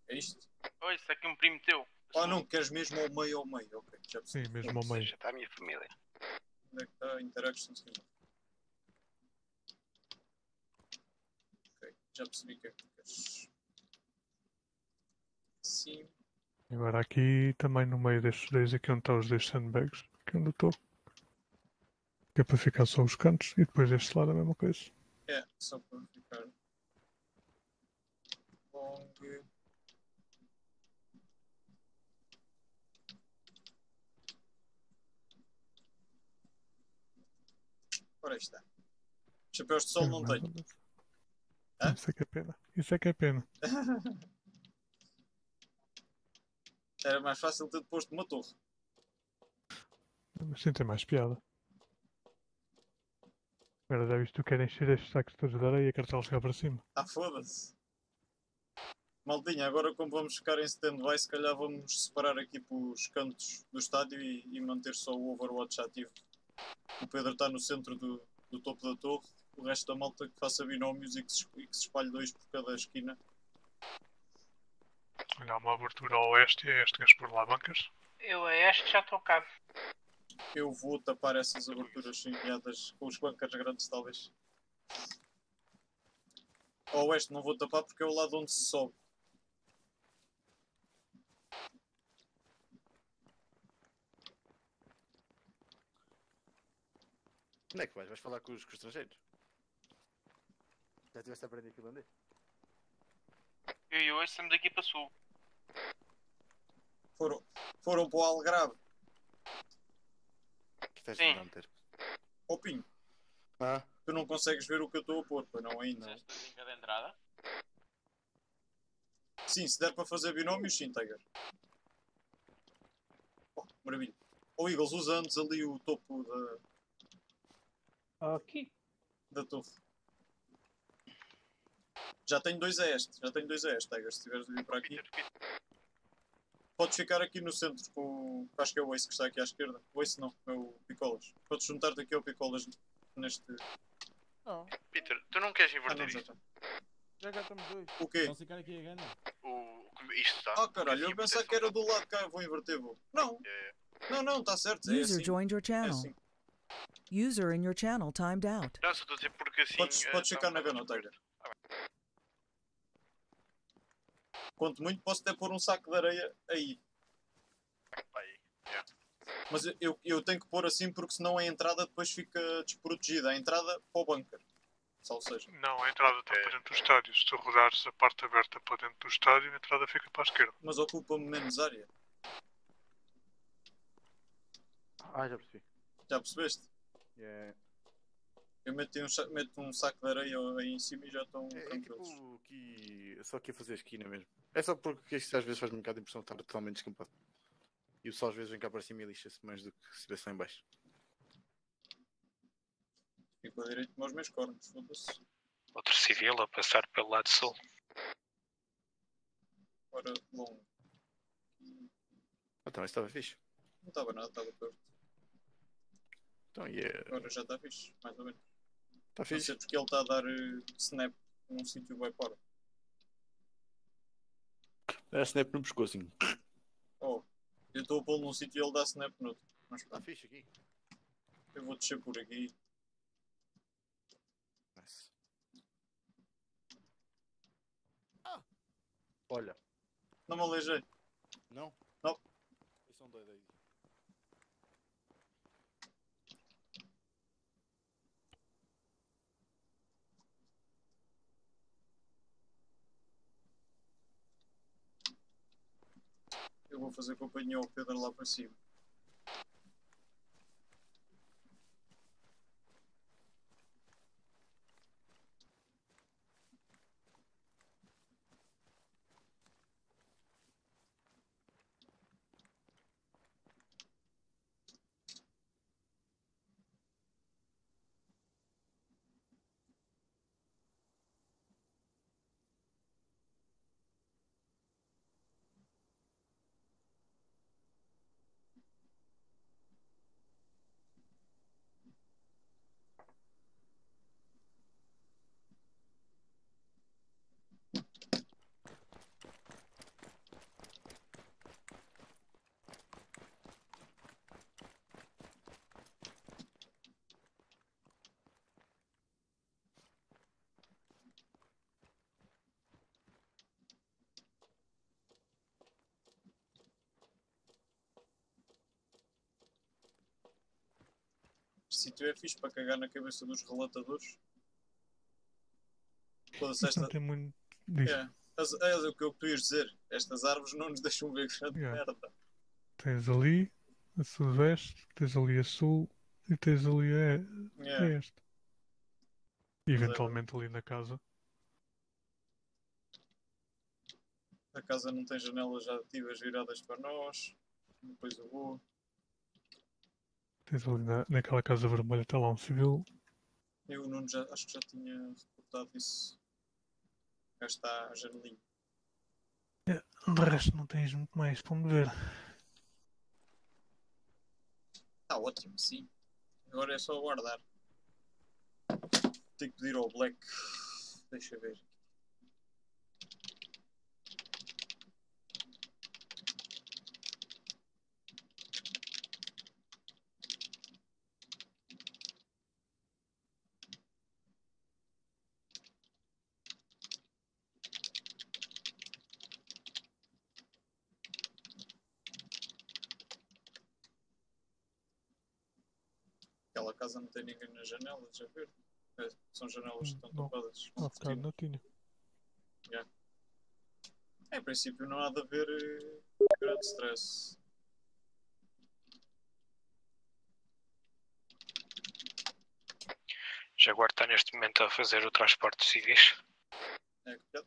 É isto? Oh, isso é aqui um primo teu. Ah não, queres mesmo ao meio ao meio. Ok, já percebi. Sim, mesmo ao meio. Está a minha família. Que está? Interactions aqui. Ok, já percebi o que é que tu queres. Sim. Agora aqui também no meio destes dois, aqui onde estão os dois sandbags, aqui onde eu estou. Que é para ficar só os cantos e depois deste lado a mesma coisa. É, só para ficar. Long. Ora está. Chapéus de sol não mais tenho. Isso é que é pena. Isso é que é pena. Era mais fácil ter posto uma torre. Mas sim tem mais piada. Agora já viste tu querem encher estes sacos todos de areia e cartá-los cá para cima. Ah, foda-se. Maldinha, agora como vamos ficar em stand-by, se calhar vamos separar aqui pelos cantos do estádio e, e manter só o Overwatch ativo. O Pedro está no centro do, do topo da torre, o resto da malta que faça binómios e que se, e que se espalhe dois por cada esquina. Olha, há uma abertura ao oeste e a este, queres por lá bancas? Eu a este já estou cá. Eu vou tapar essas aberturas enviadas com os bunkers grandes, talvez. Ao oeste não vou tapar porque é o lado onde se sobe. Onde é que vais? Vais falar com os, com os estrangeiros? Já tiveste a aprender aquilo onde? Eu e Oeste estamos daqui para sul. Foram, foram para o Algrave. Que tens Sim. de não meter. Ó Pinho, Ah, tu não consegues ver o que eu estou a pôr, pois não ainda. Esta linha de entrada. Sim, se der para fazer binómios, sim, Tiger. Oh, maravilha. Ou Eagles, usa antes ali o topo da, Aqui. da torre. Já tenho dois a este, já tenho dois a este, Tiger, se tiveres de vir para aqui. Podes ficar aqui no centro com o. Acho que é o Ace que está aqui à esquerda. O Ace não, é o Picolas. Podes juntar-te aqui ao Picolas neste. Não, Peter, tu não queres Ah, inverter não, já isto? já cá estamos dois. O quê? Vão ficar aqui a ganhar. O, isto está. Ah, caralho, eu pensava que era do lado cá, vou inverter, vou. Não, não, não, está certo. É User assim. joined your É channel. assim. User in your channel timed out. Não, só estou a dizer porque assim. Podes, eh, podes está ficar na. Tiger. Quanto muito posso até pôr um saco de areia aí. Aí, yeah. Mas eu- eu, tenho que pôr assim porque senão a entrada depois fica desprotegida. A entrada para o bunker. Ou seja, Não, a entrada está para dentro do estádio. Se tu rodares a parte aberta para dentro do estádio, a entrada fica para a esquerda. mas ocupa-me menos área. Ah, já percebi. Já percebeste? Yeah. Eu meto, um, meto um saco de areia aí em cima e já estão É, é tranquilos. tipo que só aqui a fazer a esquina mesmo. É só porque isto às vezes faz-me um bocado de impressão de estar totalmente descampado. E o sol às vezes vem cá para cima e lixa-se mais do que se estivesse lá em baixo. Fico a direito aos meus cornos, foda-se. Outro civil a passar pelo lado sul. Ora, bom, Ah, também estava fixe. não estava nada, estava perto. Então, e é. Agora já está fixe, mais ou menos. Está Não fixe. sei porque ele está a dar eh, snap num sítio bem fora. É snap no pescoço. Oh, eu estou a pô-lo num sítio e ele dá snap no outro. Mas Está fixe aqui. eu vou descer por aqui. Nice. Olha, Não me aleijei. não? Não. Isso é um doido aí. Eu vou fazer companhia ao Pedro lá para cima. Sítio é fixe para cagar na cabeça dos relatadores. Não esta. tem muito. É, é o que eu tu ias dizer. Estas árvores não nos deixam ver grande Yeah. merda. Tens ali a sudeste, tens ali a sul e tens ali a, Yeah. a este. E eventualmente ali na casa. A casa não tem janelas ativas viradas para nós. Depois eu vou. Tens ali na, naquela casa vermelha, está lá um civil. Eu o Nuno já, acho que já tinha reportado isso. Cá está a janelinha. De resto não tens muito mais para onde ver. Está ótimo, sim. Agora é só aguardar. Tenho que pedir ao Black. Deixa ver. Casa não tem ninguém nas janelas, já ver? É, são janelas que estão Não. tapadas. Bocado não tinha. Yeah. Em princípio não há de haver eh, grande stress. Jaguar está neste momento a fazer o transporte de civis. É que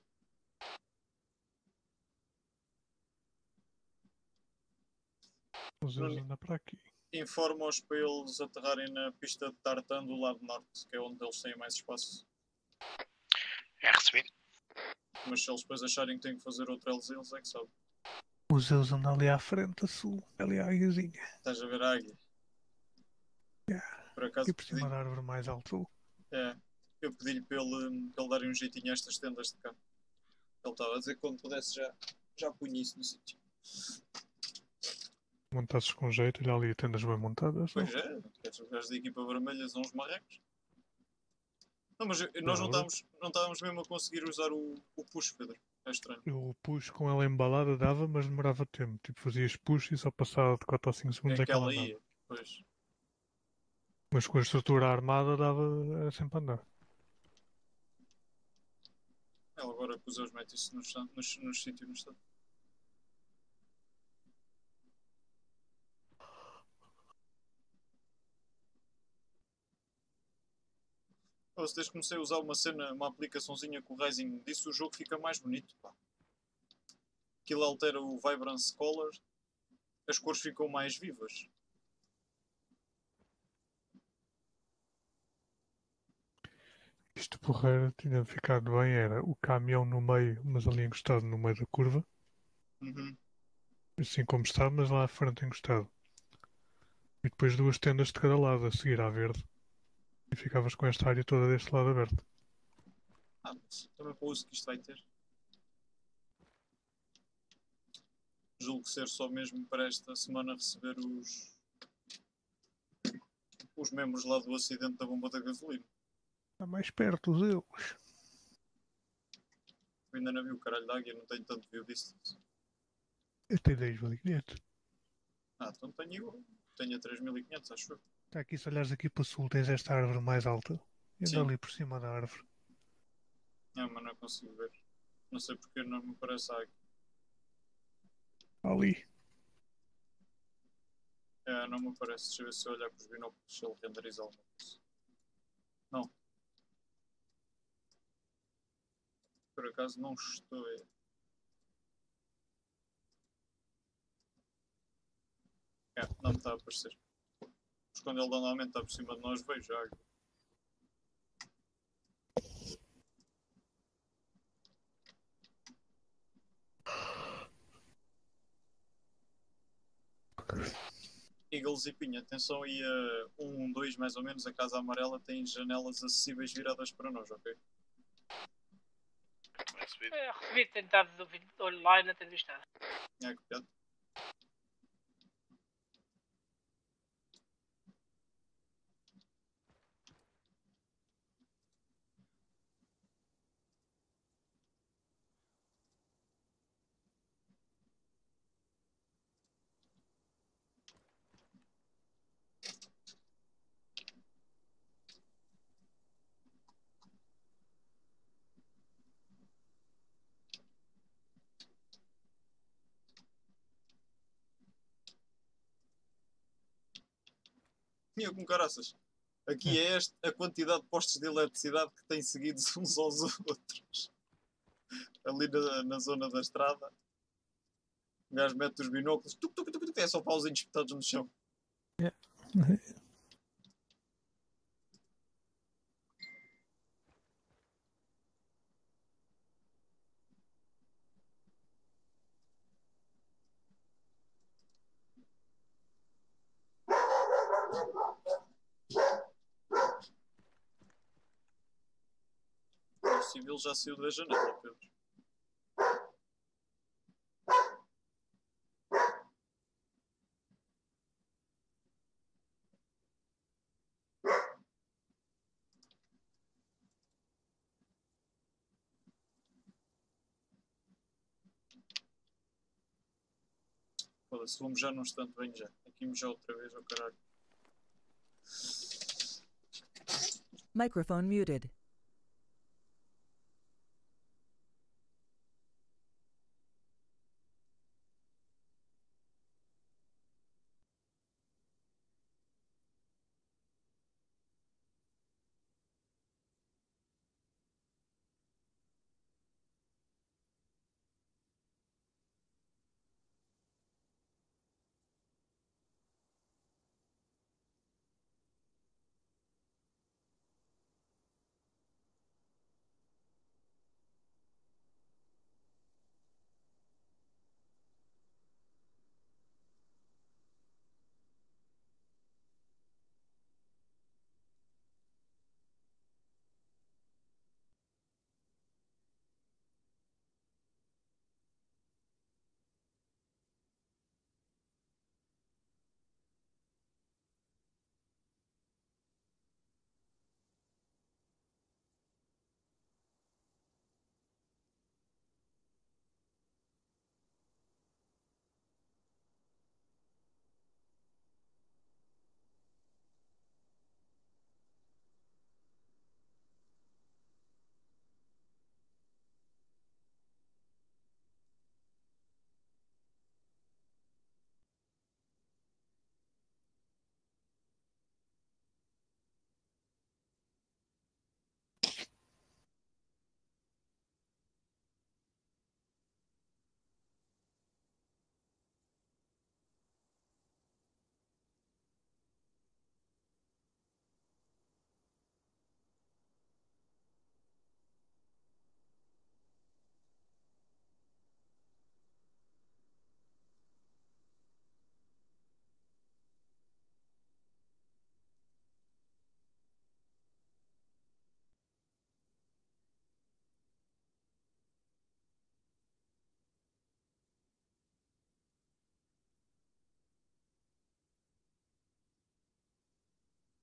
Os Não- eles andam para aqui. Informa-os para eles aterrarem na pista de Tartan do lado norte, que é onde eles têm mais espaço. É recebido. Mas se eles depois acharem que têm que fazer outro LZ, eles é que sabem. Os eles andam ali à frente, a sul. Ali à águiazinha. Estás a ver a águia? Por acaso E por cima pedi- da árvore mais alto. É, eu pedi-lhe para ele, para ele darem um jeitinho a estas tendas de cá. Ele estava a dizer que quando pudesse já, já punha isso no sítio. Montados com jeito, olha ali tendas bem montadas. Pois é, queres os gajos da equipa vermelha são uns marrecos. Não, mas nós não Não. estávamos, não estávamos mesmo a conseguir usar o, o push, Pedro. É estranho. Eu push com ela embalada dava, mas demorava tempo. Tipo, fazias push e só passava de 4 ou 5 segundos É é que ela ia. Pois. Mas com a estrutura armada dava era sempre a andar. Ela agora que os isso nos, nos, nos sítios no estado. Se desde que comecei a usar uma cena, uma aplicaçãozinha com o Rising disso, o jogo fica mais bonito. Pá. Aquilo altera o Vibrance Color, as cores ficam mais vivas. Isto porreira tinha ficado bem, era o caminhão no meio, mas ali encostado no meio da curva. Uhum. Assim como está, mas lá à frente encostado. E depois duas tendas de cada lado a seguir à verde. E ficavas com esta área toda deste lado aberta. Ah, mas também para o uso que isto vai ter. Julgo ser só mesmo para esta semana receber os. os membros lá do acidente da bomba da gasolina. Está mais perto, os. Eu ainda não vi o caralho da águia, não tenho tanto view distance. Eu tenho 10.500. Ah, então tenho igual. Tenho a 3500, acho eu. Está Tá aqui, se olhares aqui para o sul, tens esta árvore mais alta. E anda ali por cima da árvore. Ah, mas não consigo ver. Não sei porque não me parece águia. Ali. É, não me parece. Deixa eu ver se eu olhar com os binóculos se ele renderiza alguma coisa. Não. Por acaso não estou. a- É, não me está a aparecer. Mas quando ele normalmente está por cima de nós, vejo água. Eagles e Pinha, atenção aí a 1, 2 mais ou menos, a Casa Amarela tem janelas acessíveis viradas para nós, ok? É, recebi tentado do vídeo online, tenho visto nada. É, cuidado. Com caraças. Aqui é este, a quantidade de postos de eletricidade que têm seguidos uns aos outros. Ali na, na zona da estrada. O gajo mete os binóculos, tuc, tuc, tuc, tuc, é só pauzinhos espetados no chão. O civil já saiu da janela, Pedro. Foda-se, vamos já num instante, bem já. Aqui já outra vez, ao caralho. Microphone muted.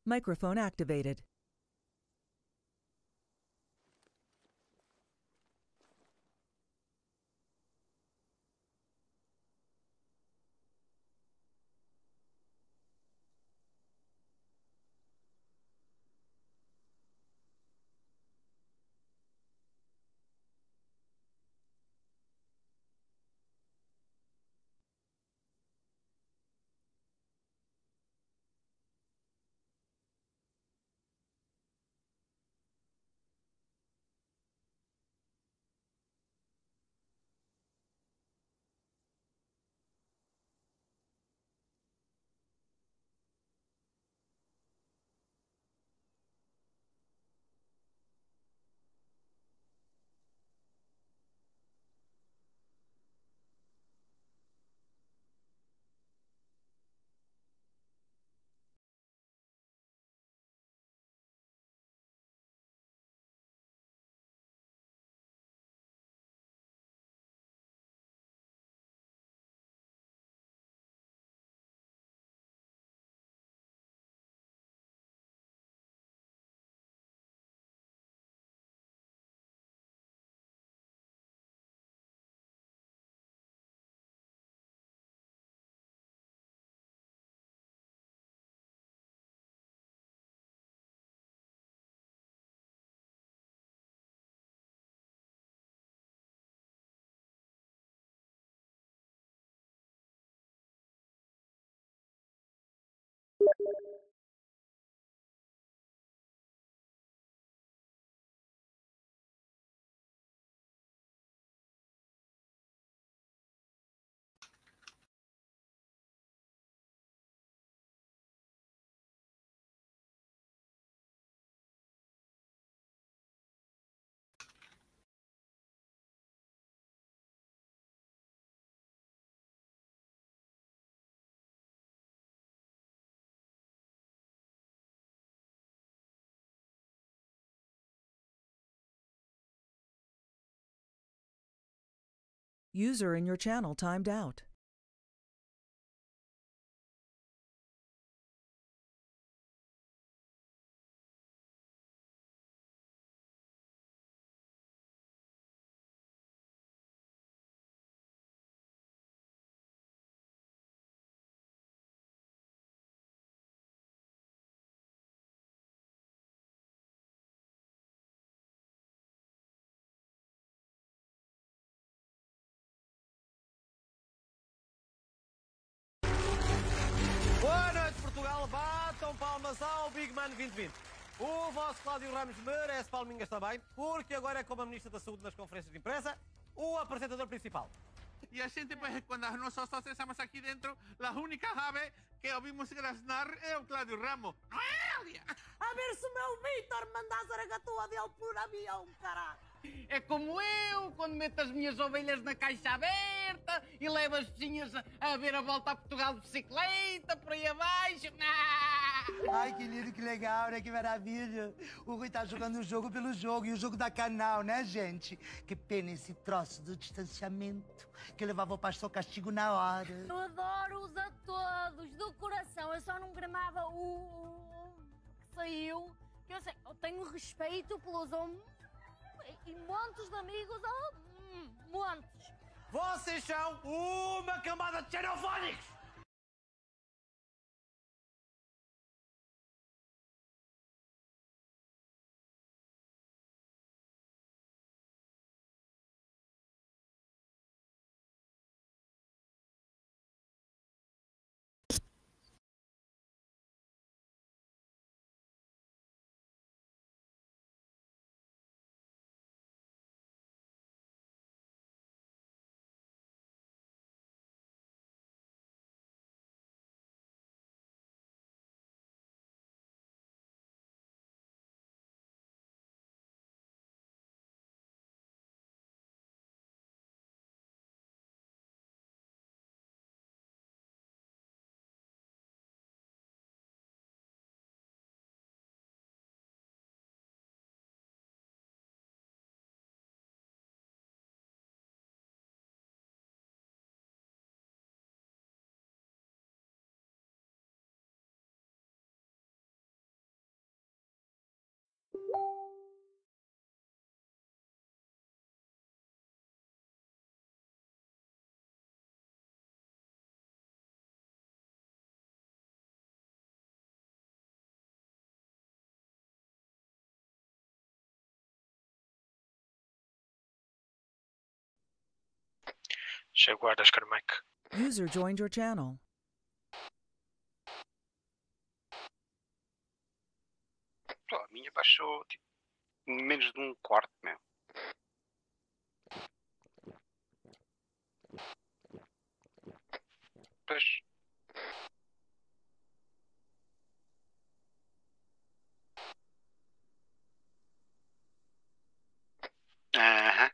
Microphone activated. User in your channel timed out. Ao Big Man 2020. O vosso Cláudio Ramos merece palminhas também, porque agora é como a Ministra da Saúde nas conferências de imprensa, o apresentador principal. Y a gente, pues, cuando nosotros estamos aquí dentro, la única ave que ouvimos graznar é o Cláudio Ramos. Não é, Elia? A ver se o meu Vitor manda a zaragatua dele por avião, caralho. É como eu, quando meto as minhas ovelhas na caixa aberta e levo as vizinhas a, ver a volta a Portugal de bicicleta, por aí abaixo. Ai, que lindo, que legal, né? Que maravilha. O Rui tá jogando o jogo pelo jogo e o jogo da canal, né, gente? Que pena esse troço do distanciamento que levava o pastor castigo na hora. Eu adoro-os a todos, do coração. Eu só não gramava o, o que saiu. Que eu sei, eu tenho respeito pelos homens e montes de amigos, oh, montes. Vocês são uma camada de xenofónicos! Jaguaras Carmack. User joined your channel. Pô, a minha baixou tipo, menos de um quarto, meu. Pois. Aham.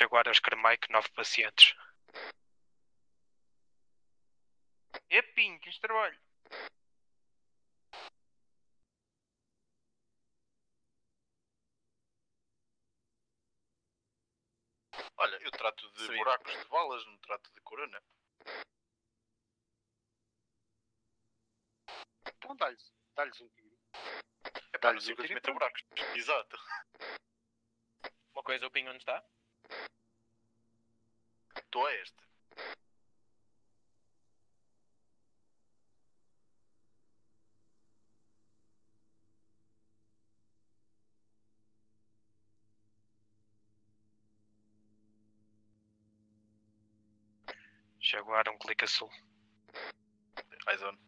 Jaguaras Carmack, 9 pacientes. Epim, que este trabalho. Olha, eu trato de buracos de balas, não trato de corona. Então dá-lhes dá-lhes um tiro. É pá, não simplesmente buracos. Exato. Uma coisa, o pinho onde está? A este. Jaguar, um clique a sul. Eyes on.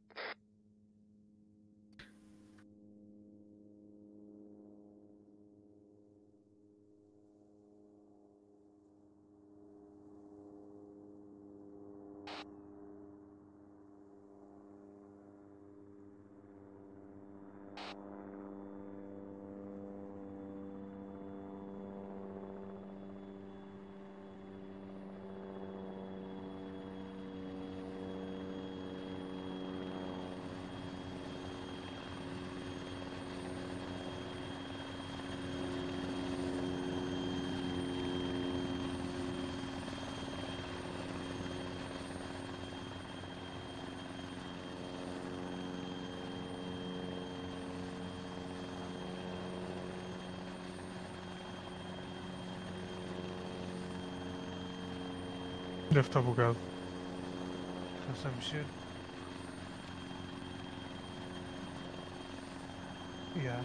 Deve estar bugado. Está-se a mexer. Yeah.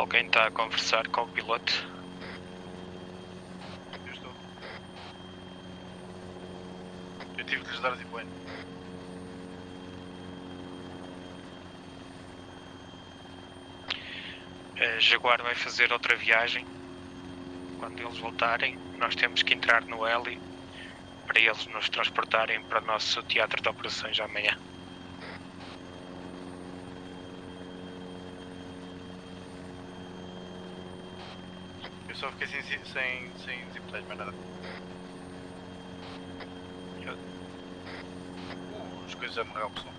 Alguém está a conversar com o piloto? Eu estou. Eu tive que lhes dar tipo N. A Jaguar vai fazer outra viagem. Quando eles voltarem, nós temos que entrar no heli para eles nos transportarem para o nosso teatro de operações amanhã. Eu só fiquei sem, sem, sem zip mais nada. Eu- As coisas já morreram, pessoal.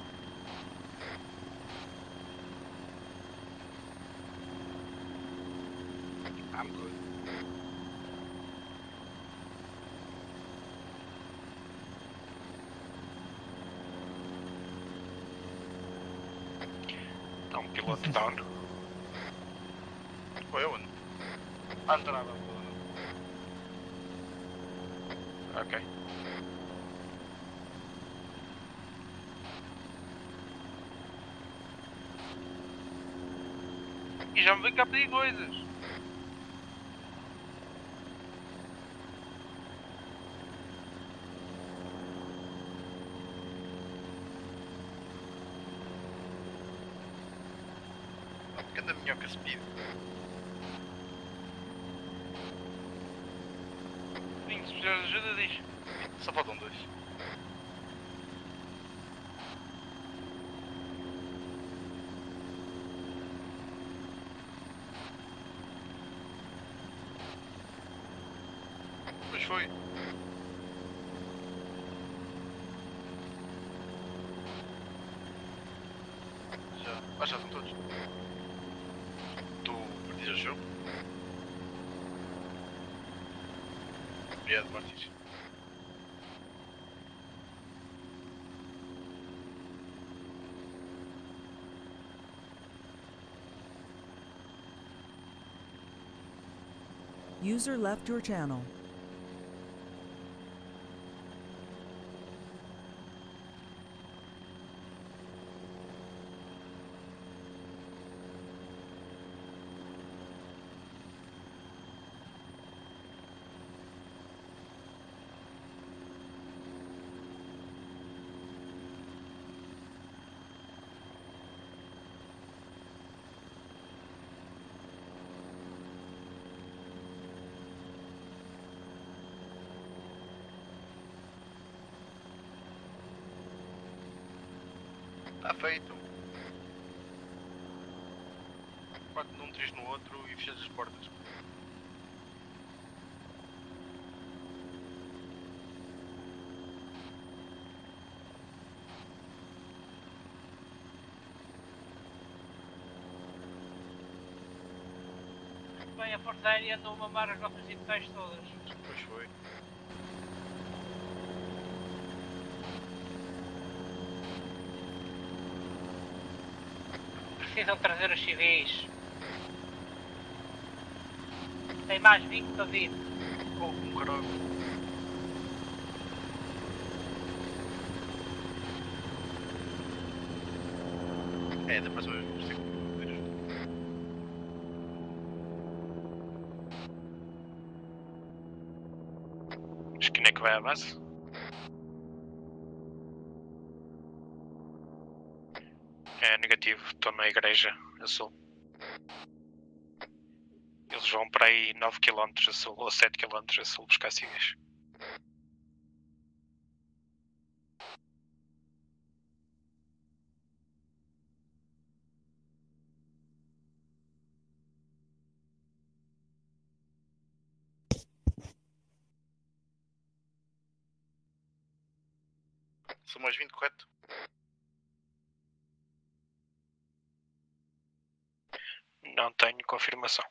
I'm good. Um piloto down. Foi aonde? Nada. Ok. E já me vem cá pedir coisas. Cada minhoca speed. Sim, se precisares de ajuda, diz. Só faltam dois. Pois foi. Já. Ah, já estão todos. Tu partires o jogo? Obrigado, Martins. User left your channel. Feito. Quatro num, três no outro e fechas as portas. Bem, a Força Aérea andou a mamar as nossas editais todas. Pois foi. Precisam trazer os civis. Tem mais vinho para vir. Oh, caralho. É, da próxima vez vamos ter que. Mas quem é que vai à base? Negativo, estou na igreja azul. Eles vão para aí 9 km a sul ou 7 km a sul buscar civis. São mais 20, correto? Não tenho confirmação.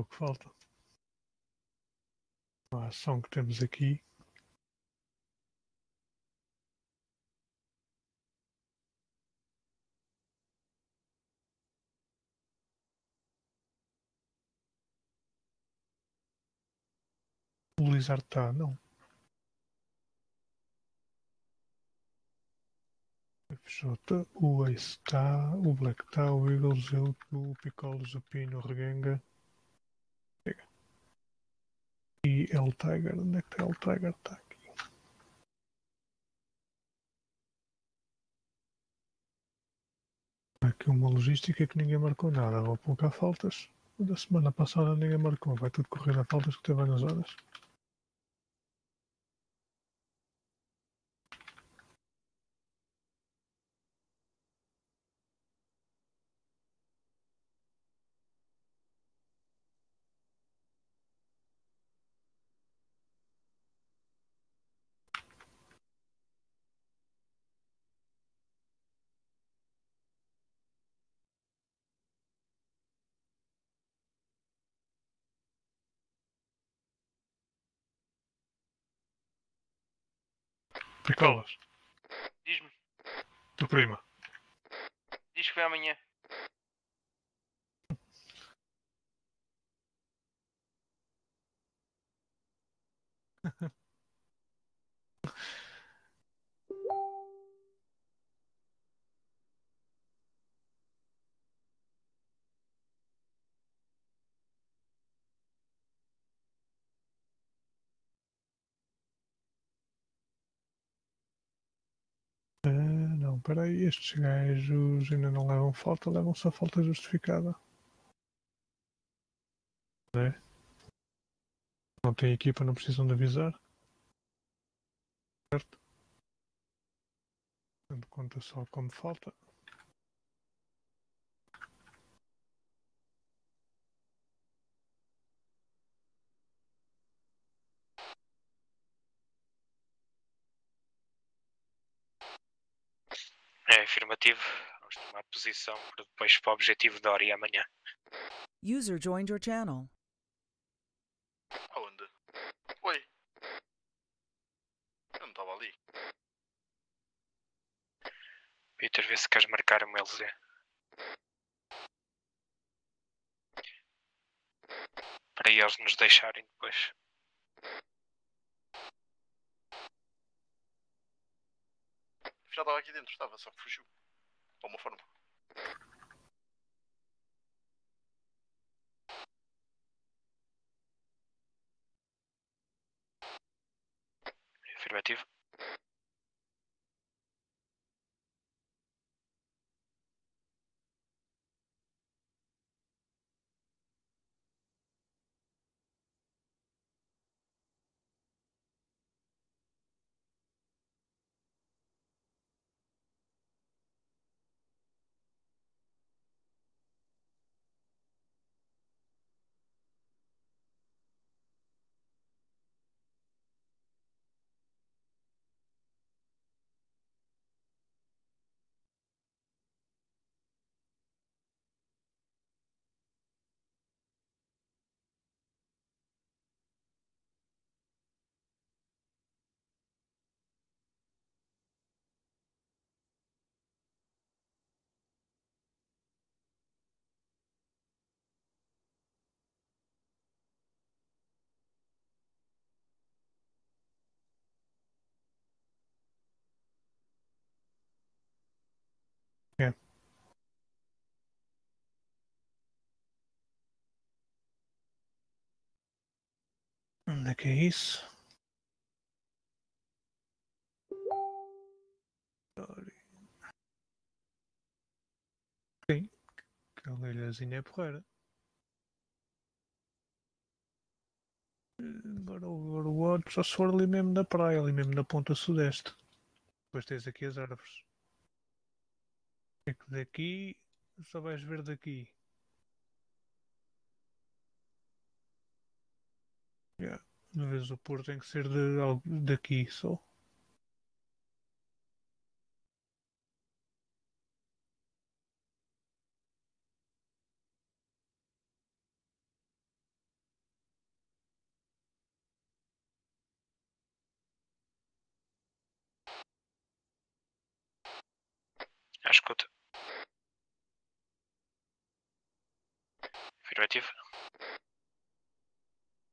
o que falta. A ação que temos aqui. O Lizard está, não. FJ, o Ace está, o Black está, o Eagles, o Picolos, o Pino, o Regenga. E El Tiger, onde é que El Tiger? Está aqui. Aqui uma logística que ninguém marcou nada. Vou colocar faltas. Da semana passada ninguém marcou. Vai tudo correr na faltas que teve nas horas. Picolas. Diz-me. Do prima. Diz que vem amanhã. não, peraí, estes gajos ainda não levam falta, levam só falta justificada. É? Não tem equipa, não precisam de avisar. Certo? Portanto, conta só como falta. É afirmativo. Vamos tomar posição para depois para o objetivo da Ori amanhã. User joined your channel. Aonde? Oi. Eu não estava ali. Peter, vê se queres marcar um LZ. Para eles nos deixarem depois. Já estava aqui dentro, estava, só que fugiu. De alguma forma. Afirmativo. Onde é que é isso? Sim, aquela ilhazinha é porreira. Agora o outro só se for ali mesmo na praia, ali mesmo na ponta sudeste. Depois tens aqui as árvores. É que daqui só vais ver daqui. Yeah. Uma vez o Porto tem que ser de, algo- daqui só. À escuta. Afirmativo.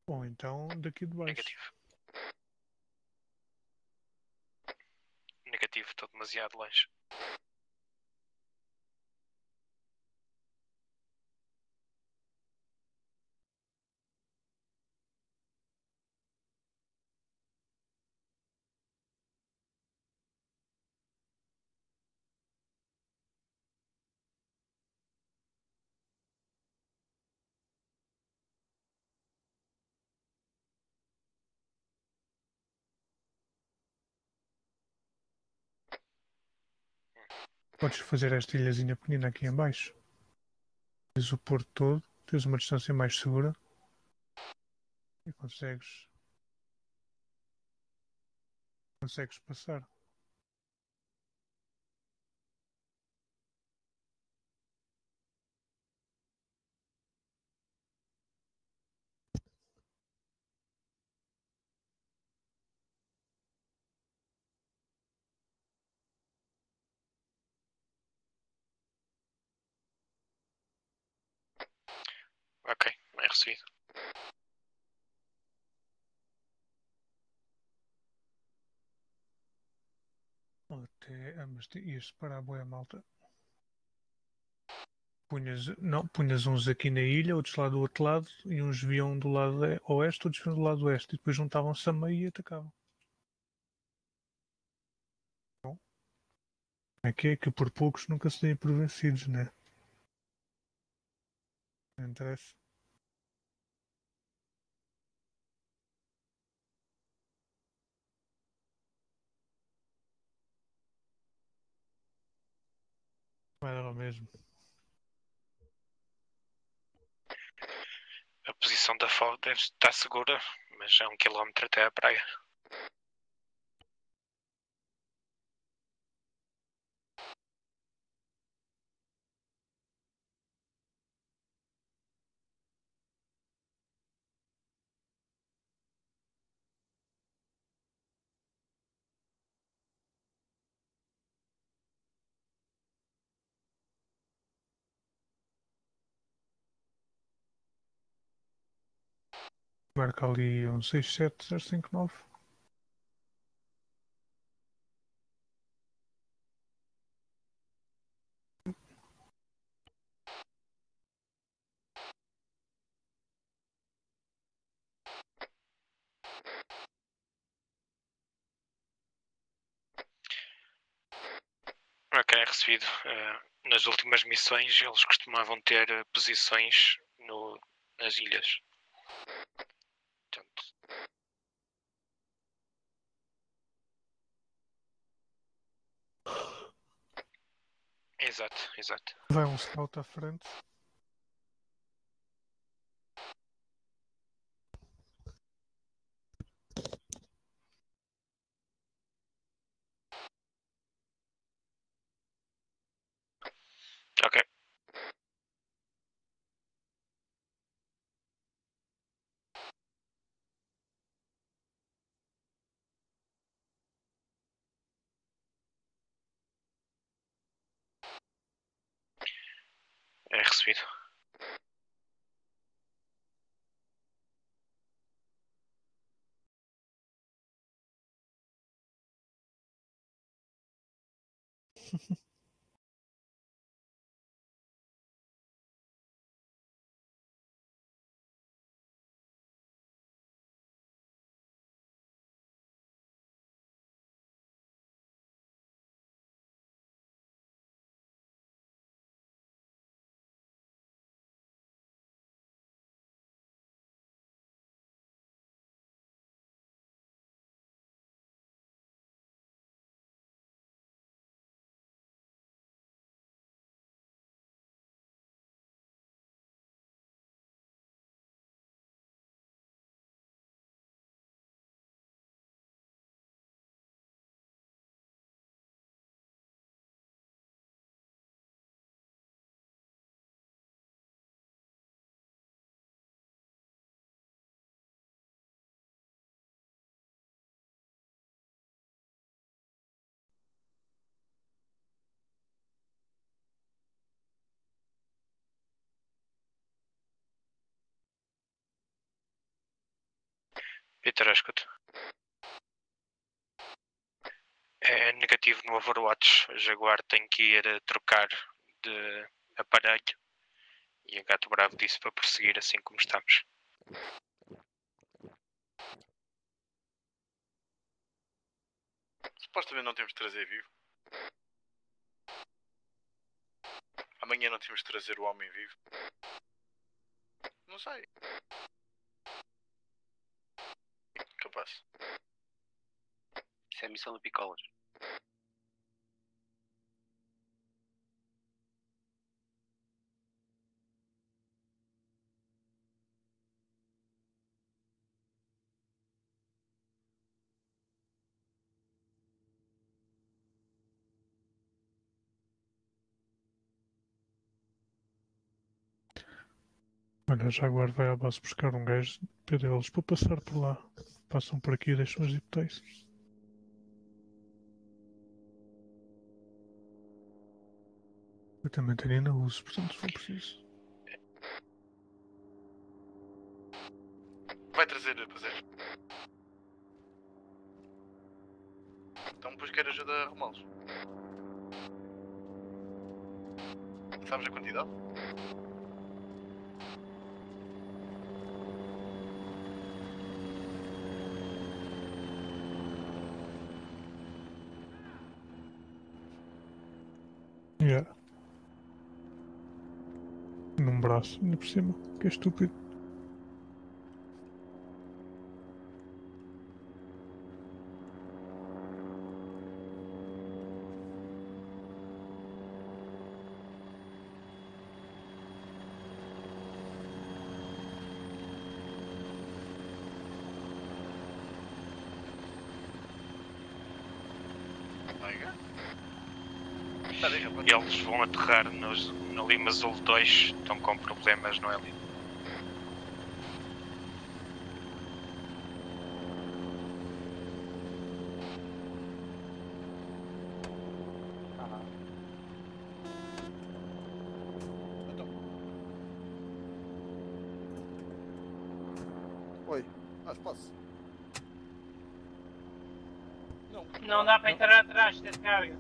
Ou então daqui de baixo. Negativo. Negativo, estou demasiado longe. Podes fazer esta ilhazinha pequenina aqui em baixo. Tens o porto todo, tens uma distância mais segura. E consegues. Consegues passar. Ok, recebido. Até, ah, mas ias separar a boia malta. Punhas, não, punhas uns aqui na ilha, outros lá do outro lado, e uns viam do lado oeste, outros viam do lado oeste, e depois juntavam-se a meio e atacavam. Bom, é que é que por poucos nunca se têm por vencidos, né? Não interessa. Dar ao mesmo. A posição da FOV deve estar segura, mas é um quilómetro até à praia. Marca ali um 67059. Ok, recebido. Eh, nas últimas missões eles costumavam ter eh, posições no, nas ilhas. Portanto, exato, exato. Vai um scout à frente. É recebido. Peter, escuta. É negativo no Overwatch. A Jaguar tem que ir a trocar de aparelho. E a Gato Bravo disse para prosseguir assim como estamos. Supostamente não temos de trazer vivo. Amanhã não temos de trazer o homem vivo. Não sei. Capaz. Isso é a missão do Picolas. Olha, já agora vai à base buscar um gajo, pede eles para passar por lá. Passam por aqui e deixam os hipóteses. Eu também tenho ainda uso, portanto se for preciso. Vai trazer a fazer. Então depois quero ajuda a arrumá-los. Sabes a quantidade? Yeah. Braço, ainda por cima, que é estúpido. E eles vão aterrar Lima Azul 2. Estão com problemas no Heli. Oi, ah, espaço. Não dá para entrar atrás desse carga.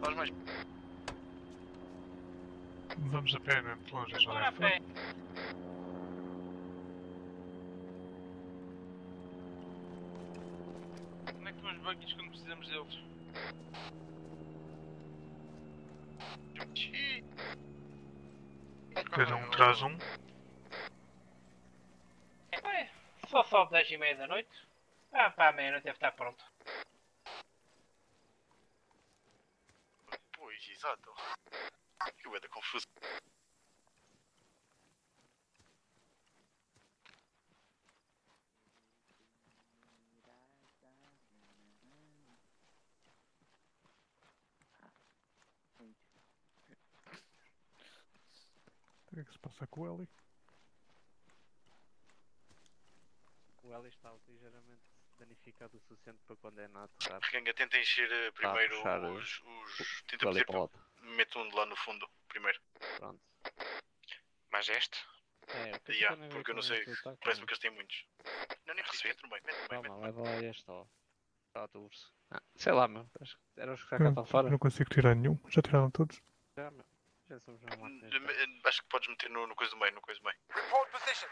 Faz mais. A pé mesmo, de longe, já Bora a pé. Onde é que estão os buggies quando precisamos deles? Cada um traz um. Ué, só sobe 10 e meia da noite. Ah, pá, a meia-noite deve estar pronto. Pois, exato. Eu era confuso. O que é que se passa com o Eli? O Eli está ligeiramente danificado o suficiente para quando é na aterrar. Regenga, tenta encher eh, primeiro puxar, os. os... o- Tenta para lado. Mete um de lá no fundo, primeiro. Pronto. Mas este? É, o que Yeah, a porque eu não sei. este Parece-me que eles têm muitos. Não, nem preciso, mete no meio, mete no meio. Calma, leva lá este ó. Cá do urso. Ah, sei lá, meu. Acho que Era os que cá Eu estão fora. não consigo tirar nenhum. Já tiraram todos? Já, meu. Já somos me- Acho que podes meter no, no coisa do meio, no coisa do meio. Report position.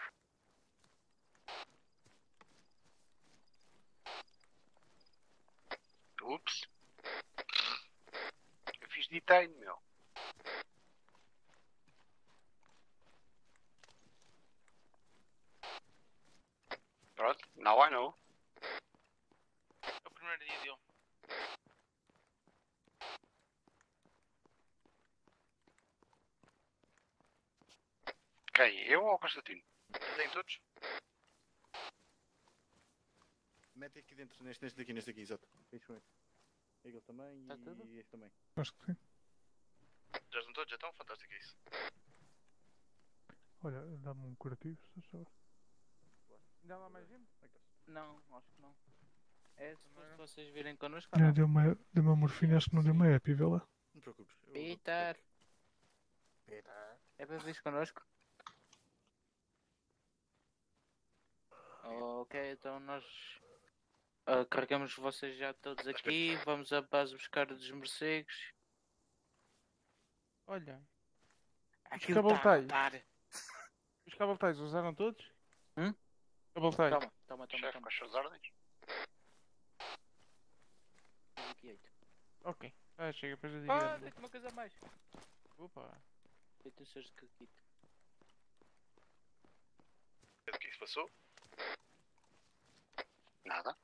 Ups. Eu fiz detain, meu. Pronto, now I know. É o primeiro dia dele. Quem? Eu ou o Constantino? Tem todos? Mete aqui dentro, neste, neste daqui, neste aqui, exato. Este foi. Aquele também e este também. Acho que sim. Já estão todos? Já estão? Fantástico é isso. Olha, dá-me um curativo, se favor. Ainda há lá mais gente? Não, acho que não. É depois de vocês virem connosco É, ou não? deu uma, deu uma morfina, acho que não deu uma epi, vê lá. Não te preocupes. eu- Peter! Peter! É para vir connosco? Ok, então nós ah, carregamos vocês já todos aqui, vamos à base buscar os morcegos. Olha. Os Aquilo tá a cabaltais. rotar. Os cabaltais usaram todos? Hum? Cabaltais. Toma, toma, toma, Chefe, toma. as ordens? 28. Ok. Ah, chega, depois eu Ah, digo. tem uma coisa a mais. Opa. Feito os seus de caquito. O que é que se passou? Nada.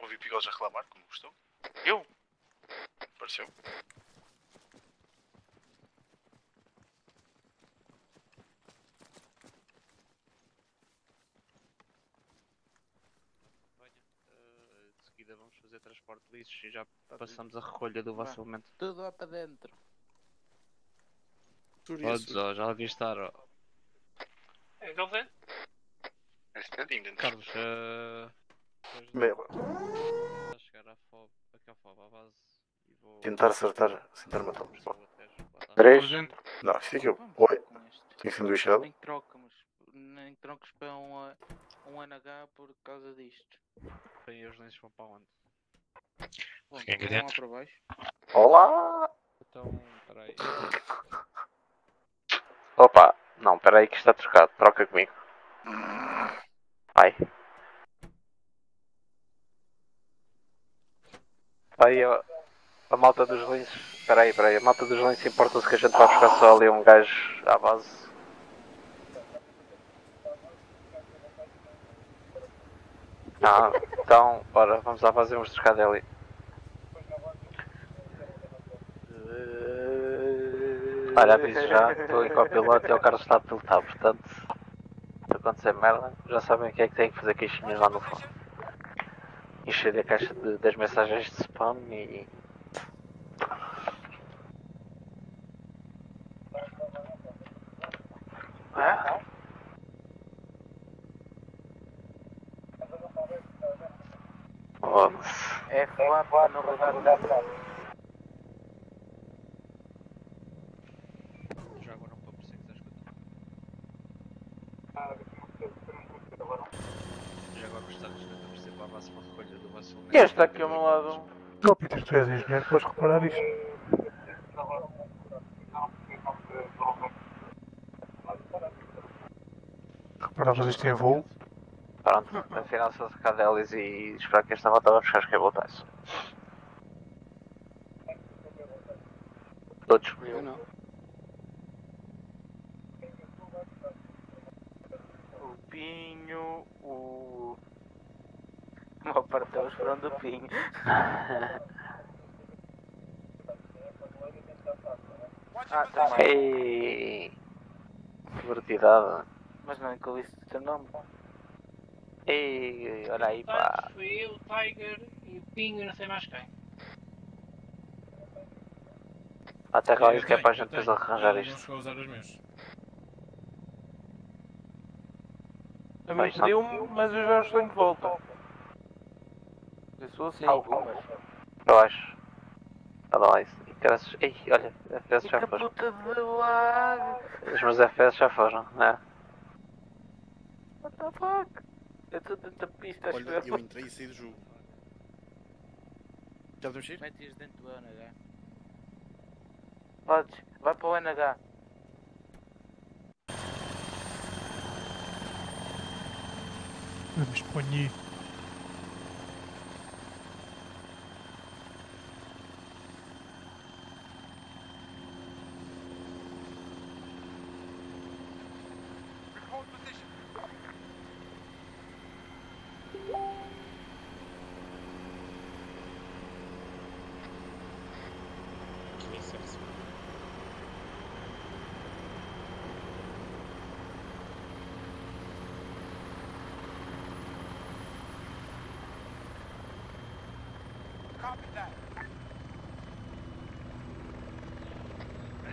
Ouvi Pigolos a reclamar, como gostou. Eu? Pareceu. Eh, de seguida vamos fazer transporte de lixos e já passamos a recolha do vosso elemento. Tudo lá para dentro. Podes, ó, já devia estar. ó. Então vem. Carlos, eh, Bem, vou chegar à FOB, aqui ao FOB, à base, e vou... Tentar acertar, acertar uma toma. Três. Não, isto aqui é o. Oi. Tem sanduíchado? Nem trocamos. Nem trocos para um, ah, um NH por causa disto. Bem, os lenços vão para onde? Bom, Fiquem aqui lá dentro. para baixo. Olá! Então, peraí. Opa, não, peraí que está trocado. Troca comigo. Vai. Aí, ó, a malta dos linces. Peraí, peraí. A malta dos linces importa-se que a gente vai buscar só ali um gajo à base. Não, então, bora, vamos e vamos trocar dele. Olha, aviso já, estou em copiloto e o Carlos está a pilotar, portanto, se acontecer merda, já sabem o que é que tem que fazer queixinhas lá no fundo. Encher a caixa de, das mensagens de spam e. É? Foda-se. É foda para não rodar nada. Já agora um para perseguir, estás Já agora gostar de para perceber a base para a recolha do vosso elemento. Quem está aqui ao meu lado? Ó, Peter, tu és engenheiro, podes reparar isto. Reparavas isto em voo? Pronto, afinal só trocar deles e esperar que esta volta vai buscar os cabotais. Todos. Eu não. O Pinho, o. O maior parte Pinho. ah, também. Ei! Divertidade. Mas não incluíste o teu nome. Ei, olha aí, pá. Foi eu, o Tiger e o Pinho e não sei mais quem. Até Eu cá isso que é para a eu gente depois arranjar Não isto. chegou a usar os meus. A mim não. pediu-me, mas eu já os tenho de volta. Eu sou assim. Algumas. Eu acho. Olha lá isso. E graças. Ei, olha, FPS já Que foram. puta de lag! Os meus FPS já foram, né? What the fuck? Eu estou dentro da pista, acho Olha, eu. eu entrei e saí do jogo. Já podemos ir? Mete-os dentro do NH. Podes, vai para o NH. Vamos ponhar. Copy that. O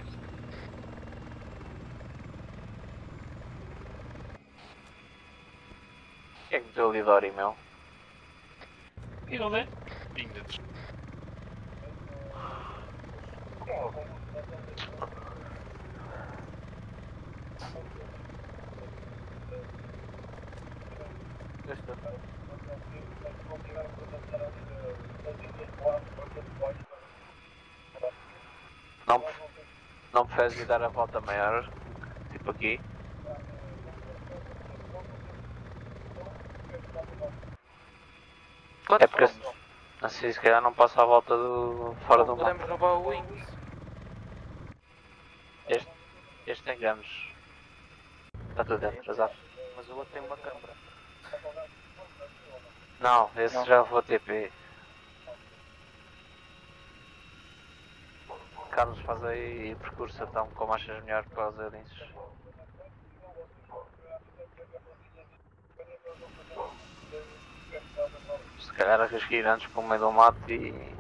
que é que deu ali Dori, meu? E não é? Estou. Não, não preferes dar a volta maior? Tipo aqui? É porque assim se calhar não passa a volta do. fora do mapa. Podemos roubar o Wings. Este, este tem ganos. Está tudo dentro, azar. Mas o outro tem uma câmara. Não, esse já vou TP. Carlos, faz aí percurso então, como achas melhor para os aliens. Se calhar arrisquei ir antes para o meio do mato e.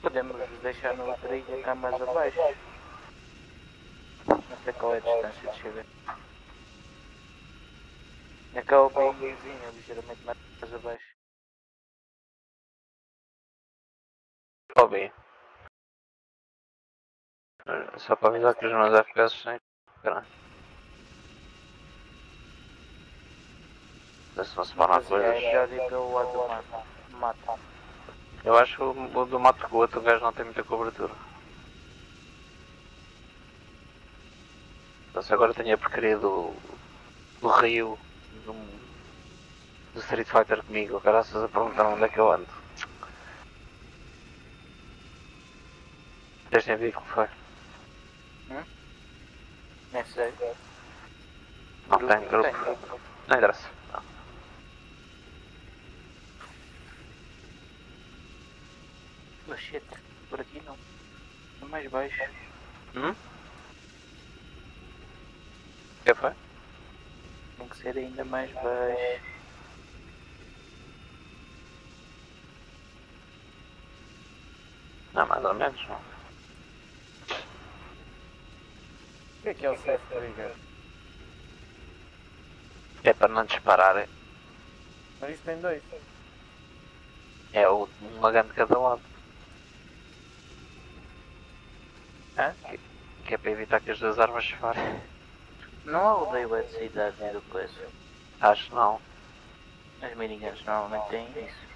Podemos deixar no trilha cá mais abaixo. Não sei qual é a distância de chegar. Aquela beizinha ligeiramente mais abaixo. Ouvi. Só para avisar que os meus FPS têm. Caralho. Vê se não se param Mas é coisas. melhor ir pelo lado do mato. Eu acho o, o do mato com o outro gajo não tem muita cobertura. Então se agora tenho a porcaria do, do rio do, do Street Fighter comigo, graças a perguntar onde é que eu ando. Este em vivo que foi? Nem sei. Não tem grupo. Não interessa. Não. Oh shit, por aqui não. É mais baixo. Hum? Que foi? Tem que ser ainda mais baixo. Não, mais ou menos. Não. O que é que é o safe trigger? É para não disparar. Mas isto tem dois. É o, uma gun de cada lado. Hã? Que, que é para evitar que as duas armas disparem. Não há o da eletricidade e do coisa. Acho que não. As miniguns normalmente têm isso.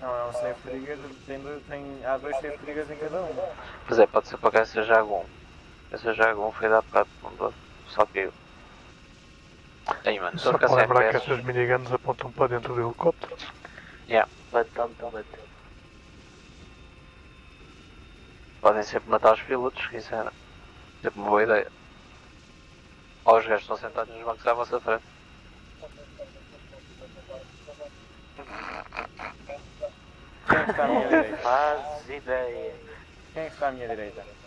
Não, é um safe trigger, tem, tem, há dois safe triggers em cada um. Pois é, pode ser para cá essa Jagun. Essa Jagun foi da bocado com todo. Só que eu. Aí mano, Só para lembrar que FPS. essas miniguns apontam para dentro do helicóptero. Yeah. Bastante, bastante. Podem sempre matar os pilotos, se quiserem. Sempre uma boa ideia. Ou os gajos estão sentados nos bancos à vossa frente. Quem é que está à minha direita? Faz ideia. Quem é que está à minha direita?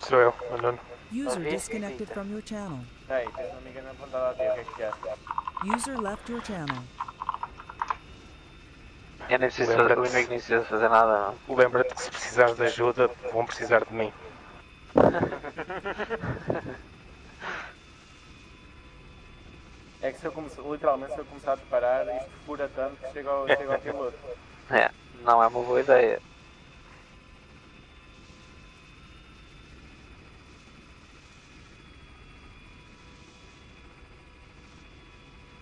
Sou eu, andando. User disconnected from your channel. O que é que queres? User left your channel. Eu nem preciso inimigo nem precisa fazer nada. Lembra-te que se precisares de ajuda, vão precisar de mim. É que se eu começar, literalmente se eu começar a disparar, isto fura tanto que chega ao, chega ao piloto. É, não é uma boa ideia.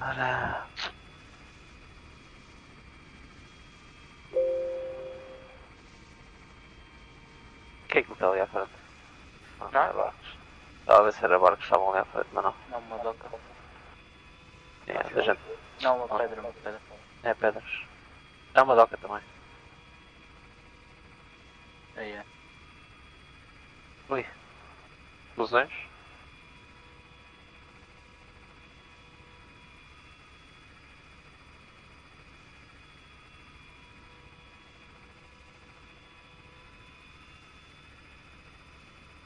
Ora. O que é que está ali à frente? Não, não é barcos. Estava a ver se era barcos que estavam ali à frente, mas não. Não, uma doca. É, da gente. Não, uma pedra, uma pedra. É pedras. É uma doca também. Aí é. Ui. Ilusões? Microphone muted.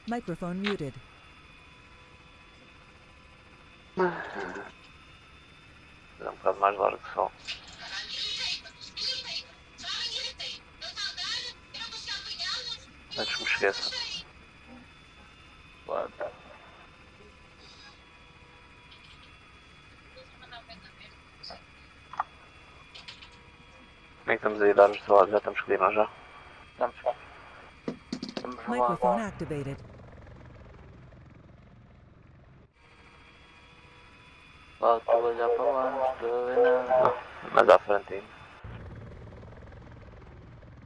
É um bocado mais largo que só. Antes que me esqueça. Claro. Como é que estamos a ir dar-nos do lado? Já estamos com nós já? Estamos. Microphone activated. Lá estou a olhar para lá, não estou a ver nada. Mais à frente ainda.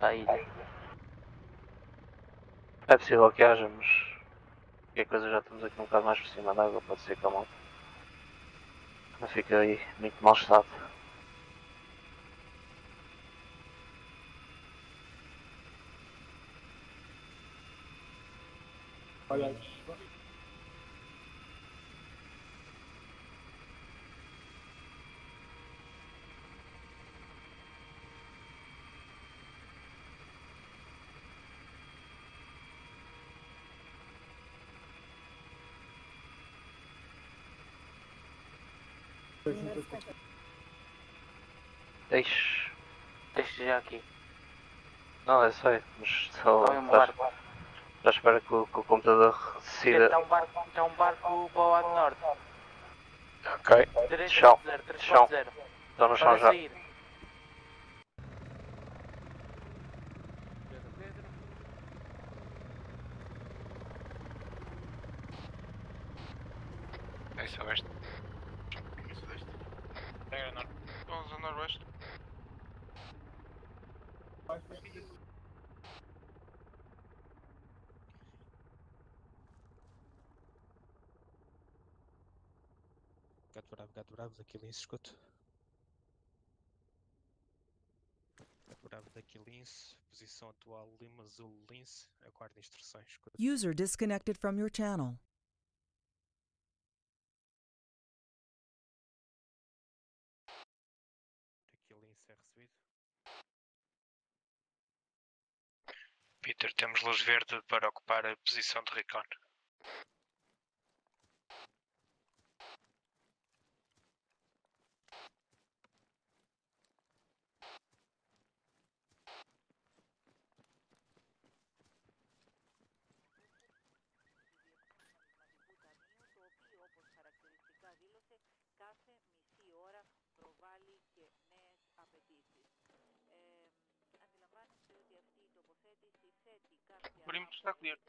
À ilha. É possível que haja, mas qualquer coisa já estamos aqui um bocado mais por cima da água, pode ser que a malta não fica aí muito mal estado. Olha, Deixe. Deixe já aqui. Não, eu sei, mas só. Vai um já- barco. Já espero que o, que o computador decida. Está um barco, está um barco para o lado norte. Ok. 3.0, Chão. 3.0. Chão. Estão no chão já. sair. É isso, oeste. Pega norte. Vamos a noroeste. Gato bravo, gato bravo, daqui lince, escuto. Bravo, daqui lince, posição atual Lima Azul lince, aguardo instruções, escuto. User disconnected from your channel. Daqui lince é recebido. Peter, temos luz verde para ocupar a posição de Recon. Perímetro está clear.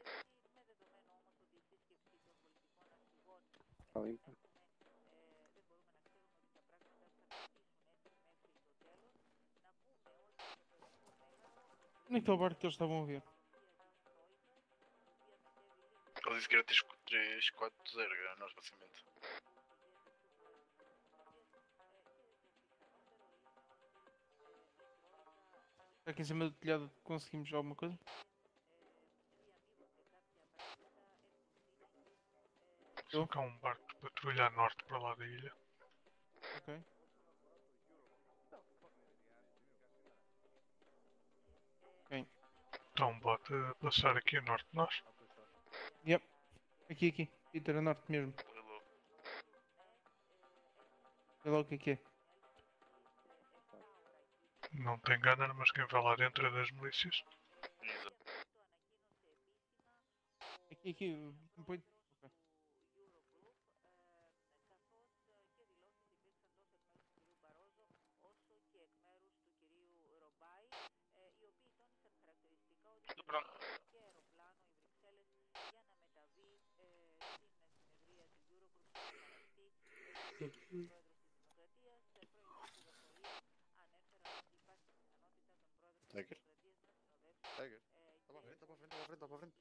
Está limpo. Onde que está o barco que eles estavam a ver? Ele disse que era 340, era o nosso passamento. Está aqui em cima do telhado conseguimos alguma coisa? Só que há um barco de patrulha a norte para lá da ilha. Ok. Bem, Está um bote a passar aqui a norte de nós. yep. Aqui, aqui. Peter, a norte mesmo. Vê lá o que é que é. Não tem gunner, mas quem vai lá dentro é das milícias. Aqui, aqui. Põe... ok. Pronto. Tiger? Tiger? Está para a frente, está para a frente, está para a frente, está para a frente.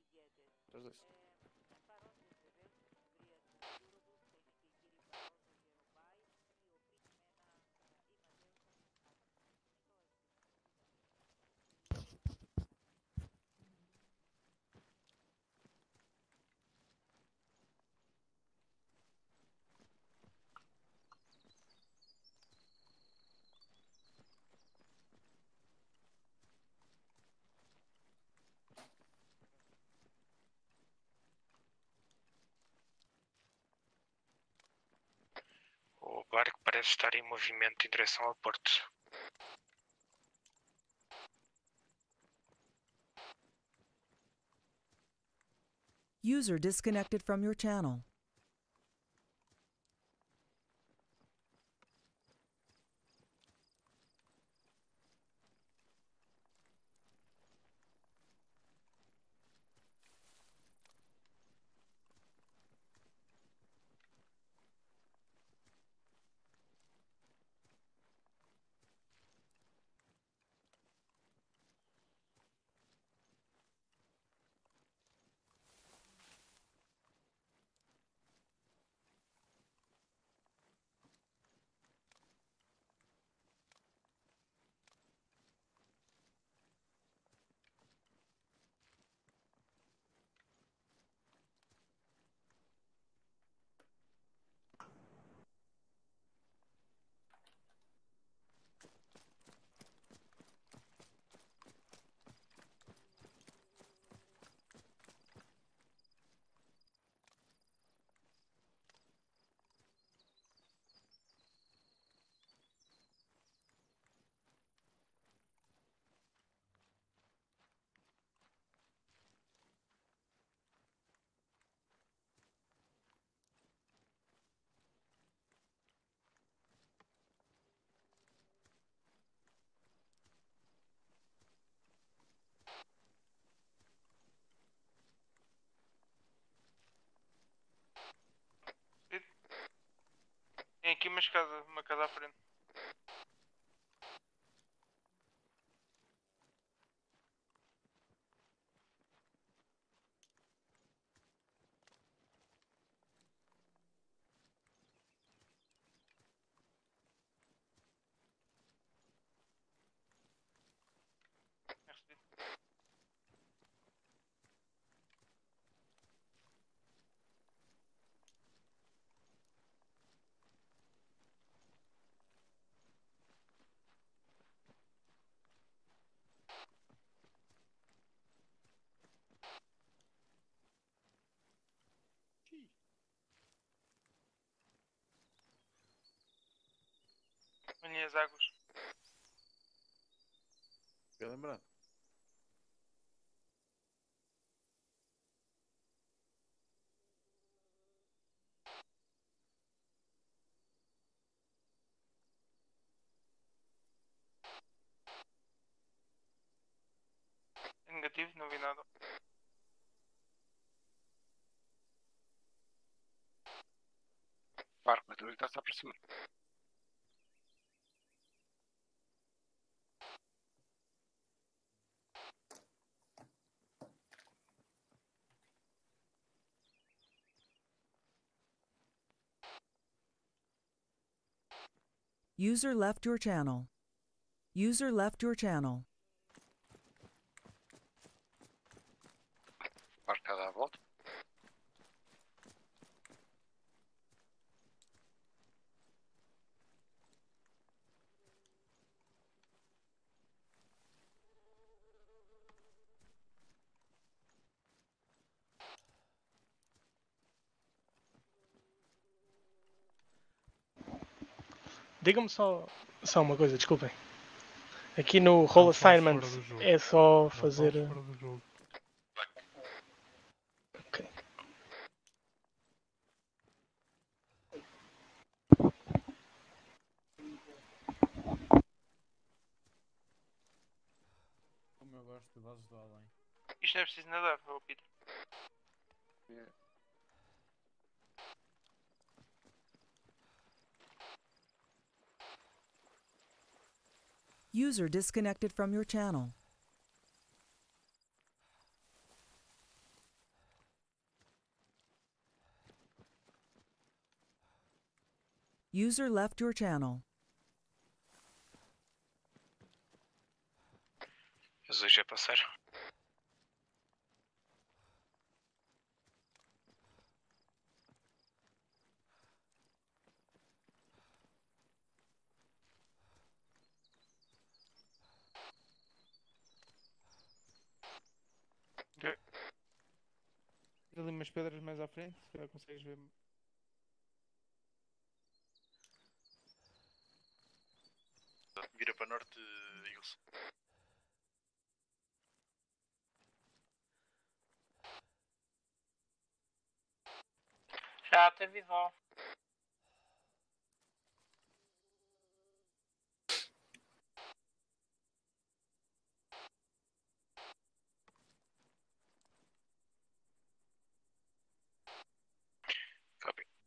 Três, dois. O parece estar em movimento em direção ao porto. User disconnected from your channel. Aqui uma escada, uma casa à frente. Olhem as águas. Bem lembrado. Negativo, não vi nada. Barco, mas está se a User left your channel. User left your channel. Digam-me só, só uma coisa, desculpem. Aqui no Roll Assignment é só fazer. Ok. Como eu gosto de vozes do além. Isto não é preciso nadar, Peter. User disconnected from your channel. User left your channel. Jesus a ali umas pedras mais à frente, se calhar consegues ver. Vira para norte, Eagles. Já teve vó.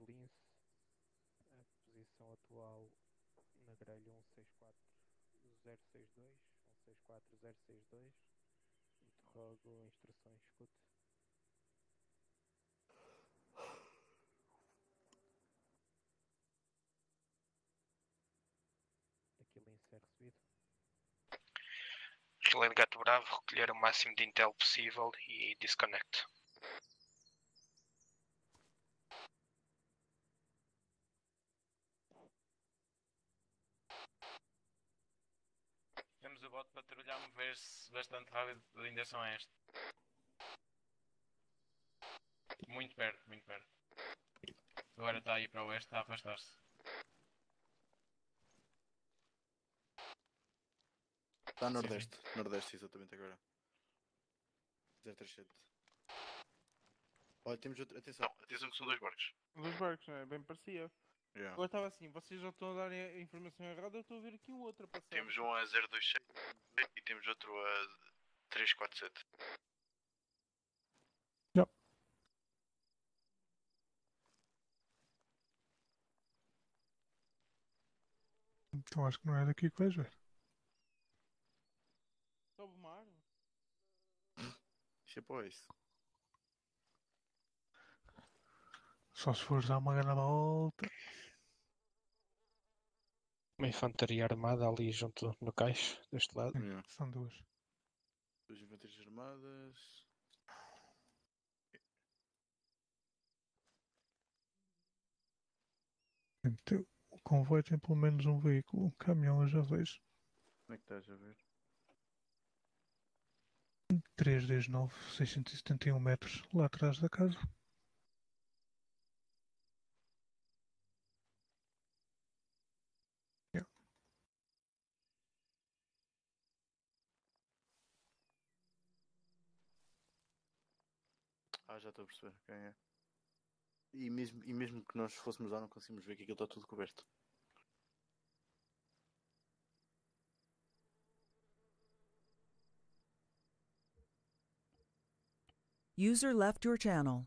Lince. A posição atual na grelha 164062. 164062. Interrogo instruções, escute. Daqui Lince é recebido. Excelente Gato Bravo, recolher o máximo de intel possível e disconnect. O bote patrulhar mover-se bastante rápido em direção a este. Muito perto, muito perto. Agora está aí para o oeste, está a afastar-se. Está a nordeste. Nordeste, exatamente agora. 037. Olha, temos outra. Atenção. Atenção que são dois barcos. Dois barcos, não é? Bem parecia. Yeah. Agora estava assim, vocês já estão a dar a informação errada, eu estou a ver aqui um outro a passar. Temos um a 026 e temos outro a 347. Então acho que não é daqui que vais ver. Sobe uma árvore. Isso é. Só se fores dar uma grande volta. Uma infantaria armada ali junto no cais, deste lado. Yeah. São duas. Duas infanterias armadas. Então, o convoio tem pelo menos um veículo, um caminhão eu já vejo. Como é que estás a ver? 3 vezes 9, 671 metros lá atrás da casa. Ah, já estou a perceber quem é. E mesmo, e mesmo que nós fôssemos lá, não conseguimos ver que aquilo está tudo coberto. User left your channel.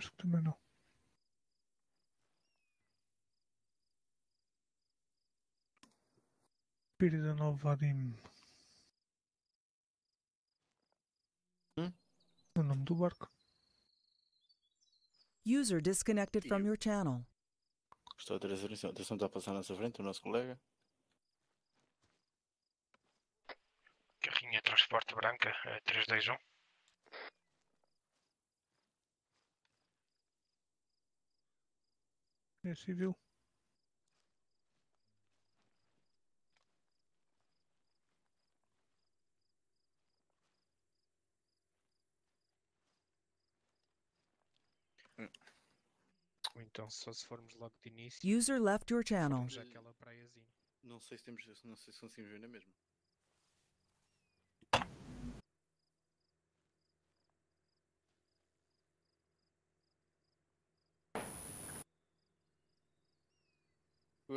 Acho que também não. Pírida Nova Vadim. Hum? O nome do barco. User disconnected from your channel. Estou a ter atenção. Atenção, está a passar à nossa frente, o nosso colega. Carrinha transporte branca, eh, 321. É civil. Então só se formos logo de início. User left your channel. Não sei se temos. Não sei se conseguimos ver na mesma.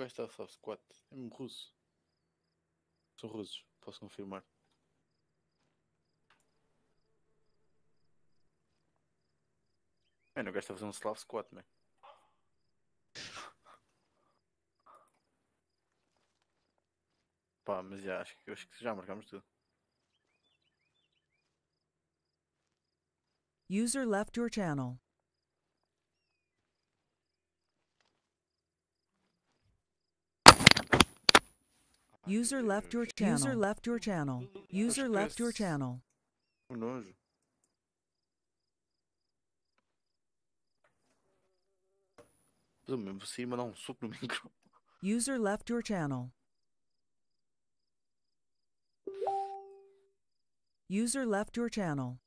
Gajo está só squat. É mesmo russo. São russos, posso confirmar. Mano, o gajo está a fazer um Slav squat, man. Pá, mas já, acho, que- acho que já marcamos tudo. User left your channel. User left your channel. User left your channel. User left your channel. O nojo. Mesmo vou sair e mandar um soco no micro. User left your channel. User left your channel.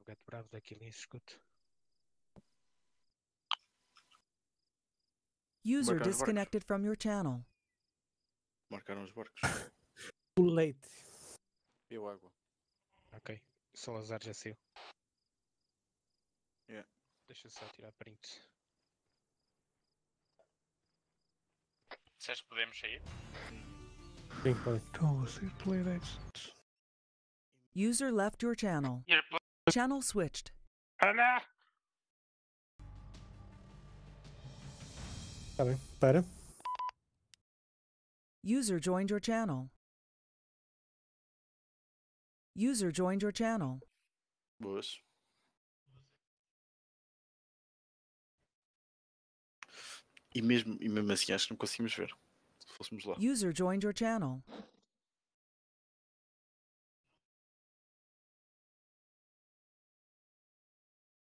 Bravo, gato bravo, daqui lince, escuto. User Marcar disconnected from your channel. Marcaram os barcos. O leite. Eu água. Ok. Salazar já saiu. Yeah. Deixa eu só tirar print. Disseste que podemos sair? Sim, pode. Estou a ser playdates. User left your channel. Channel switched. Ana! Está bem, para. User joined your channel. User joined your channel. Boas. E mesmo, e mesmo assim acho que não conseguimos ver. Se fôssemos lá. User joined your channel.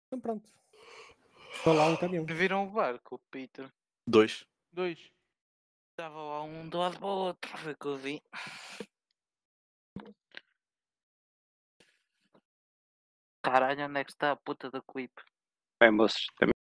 Então pronto. Estou lá um caminhão. Viram o barco, Peter? Dois. Dois. Estava lá um do lado do outro, foi o que eu vi. Caralho, onde é que está a puta da clipe? Bem, moços, também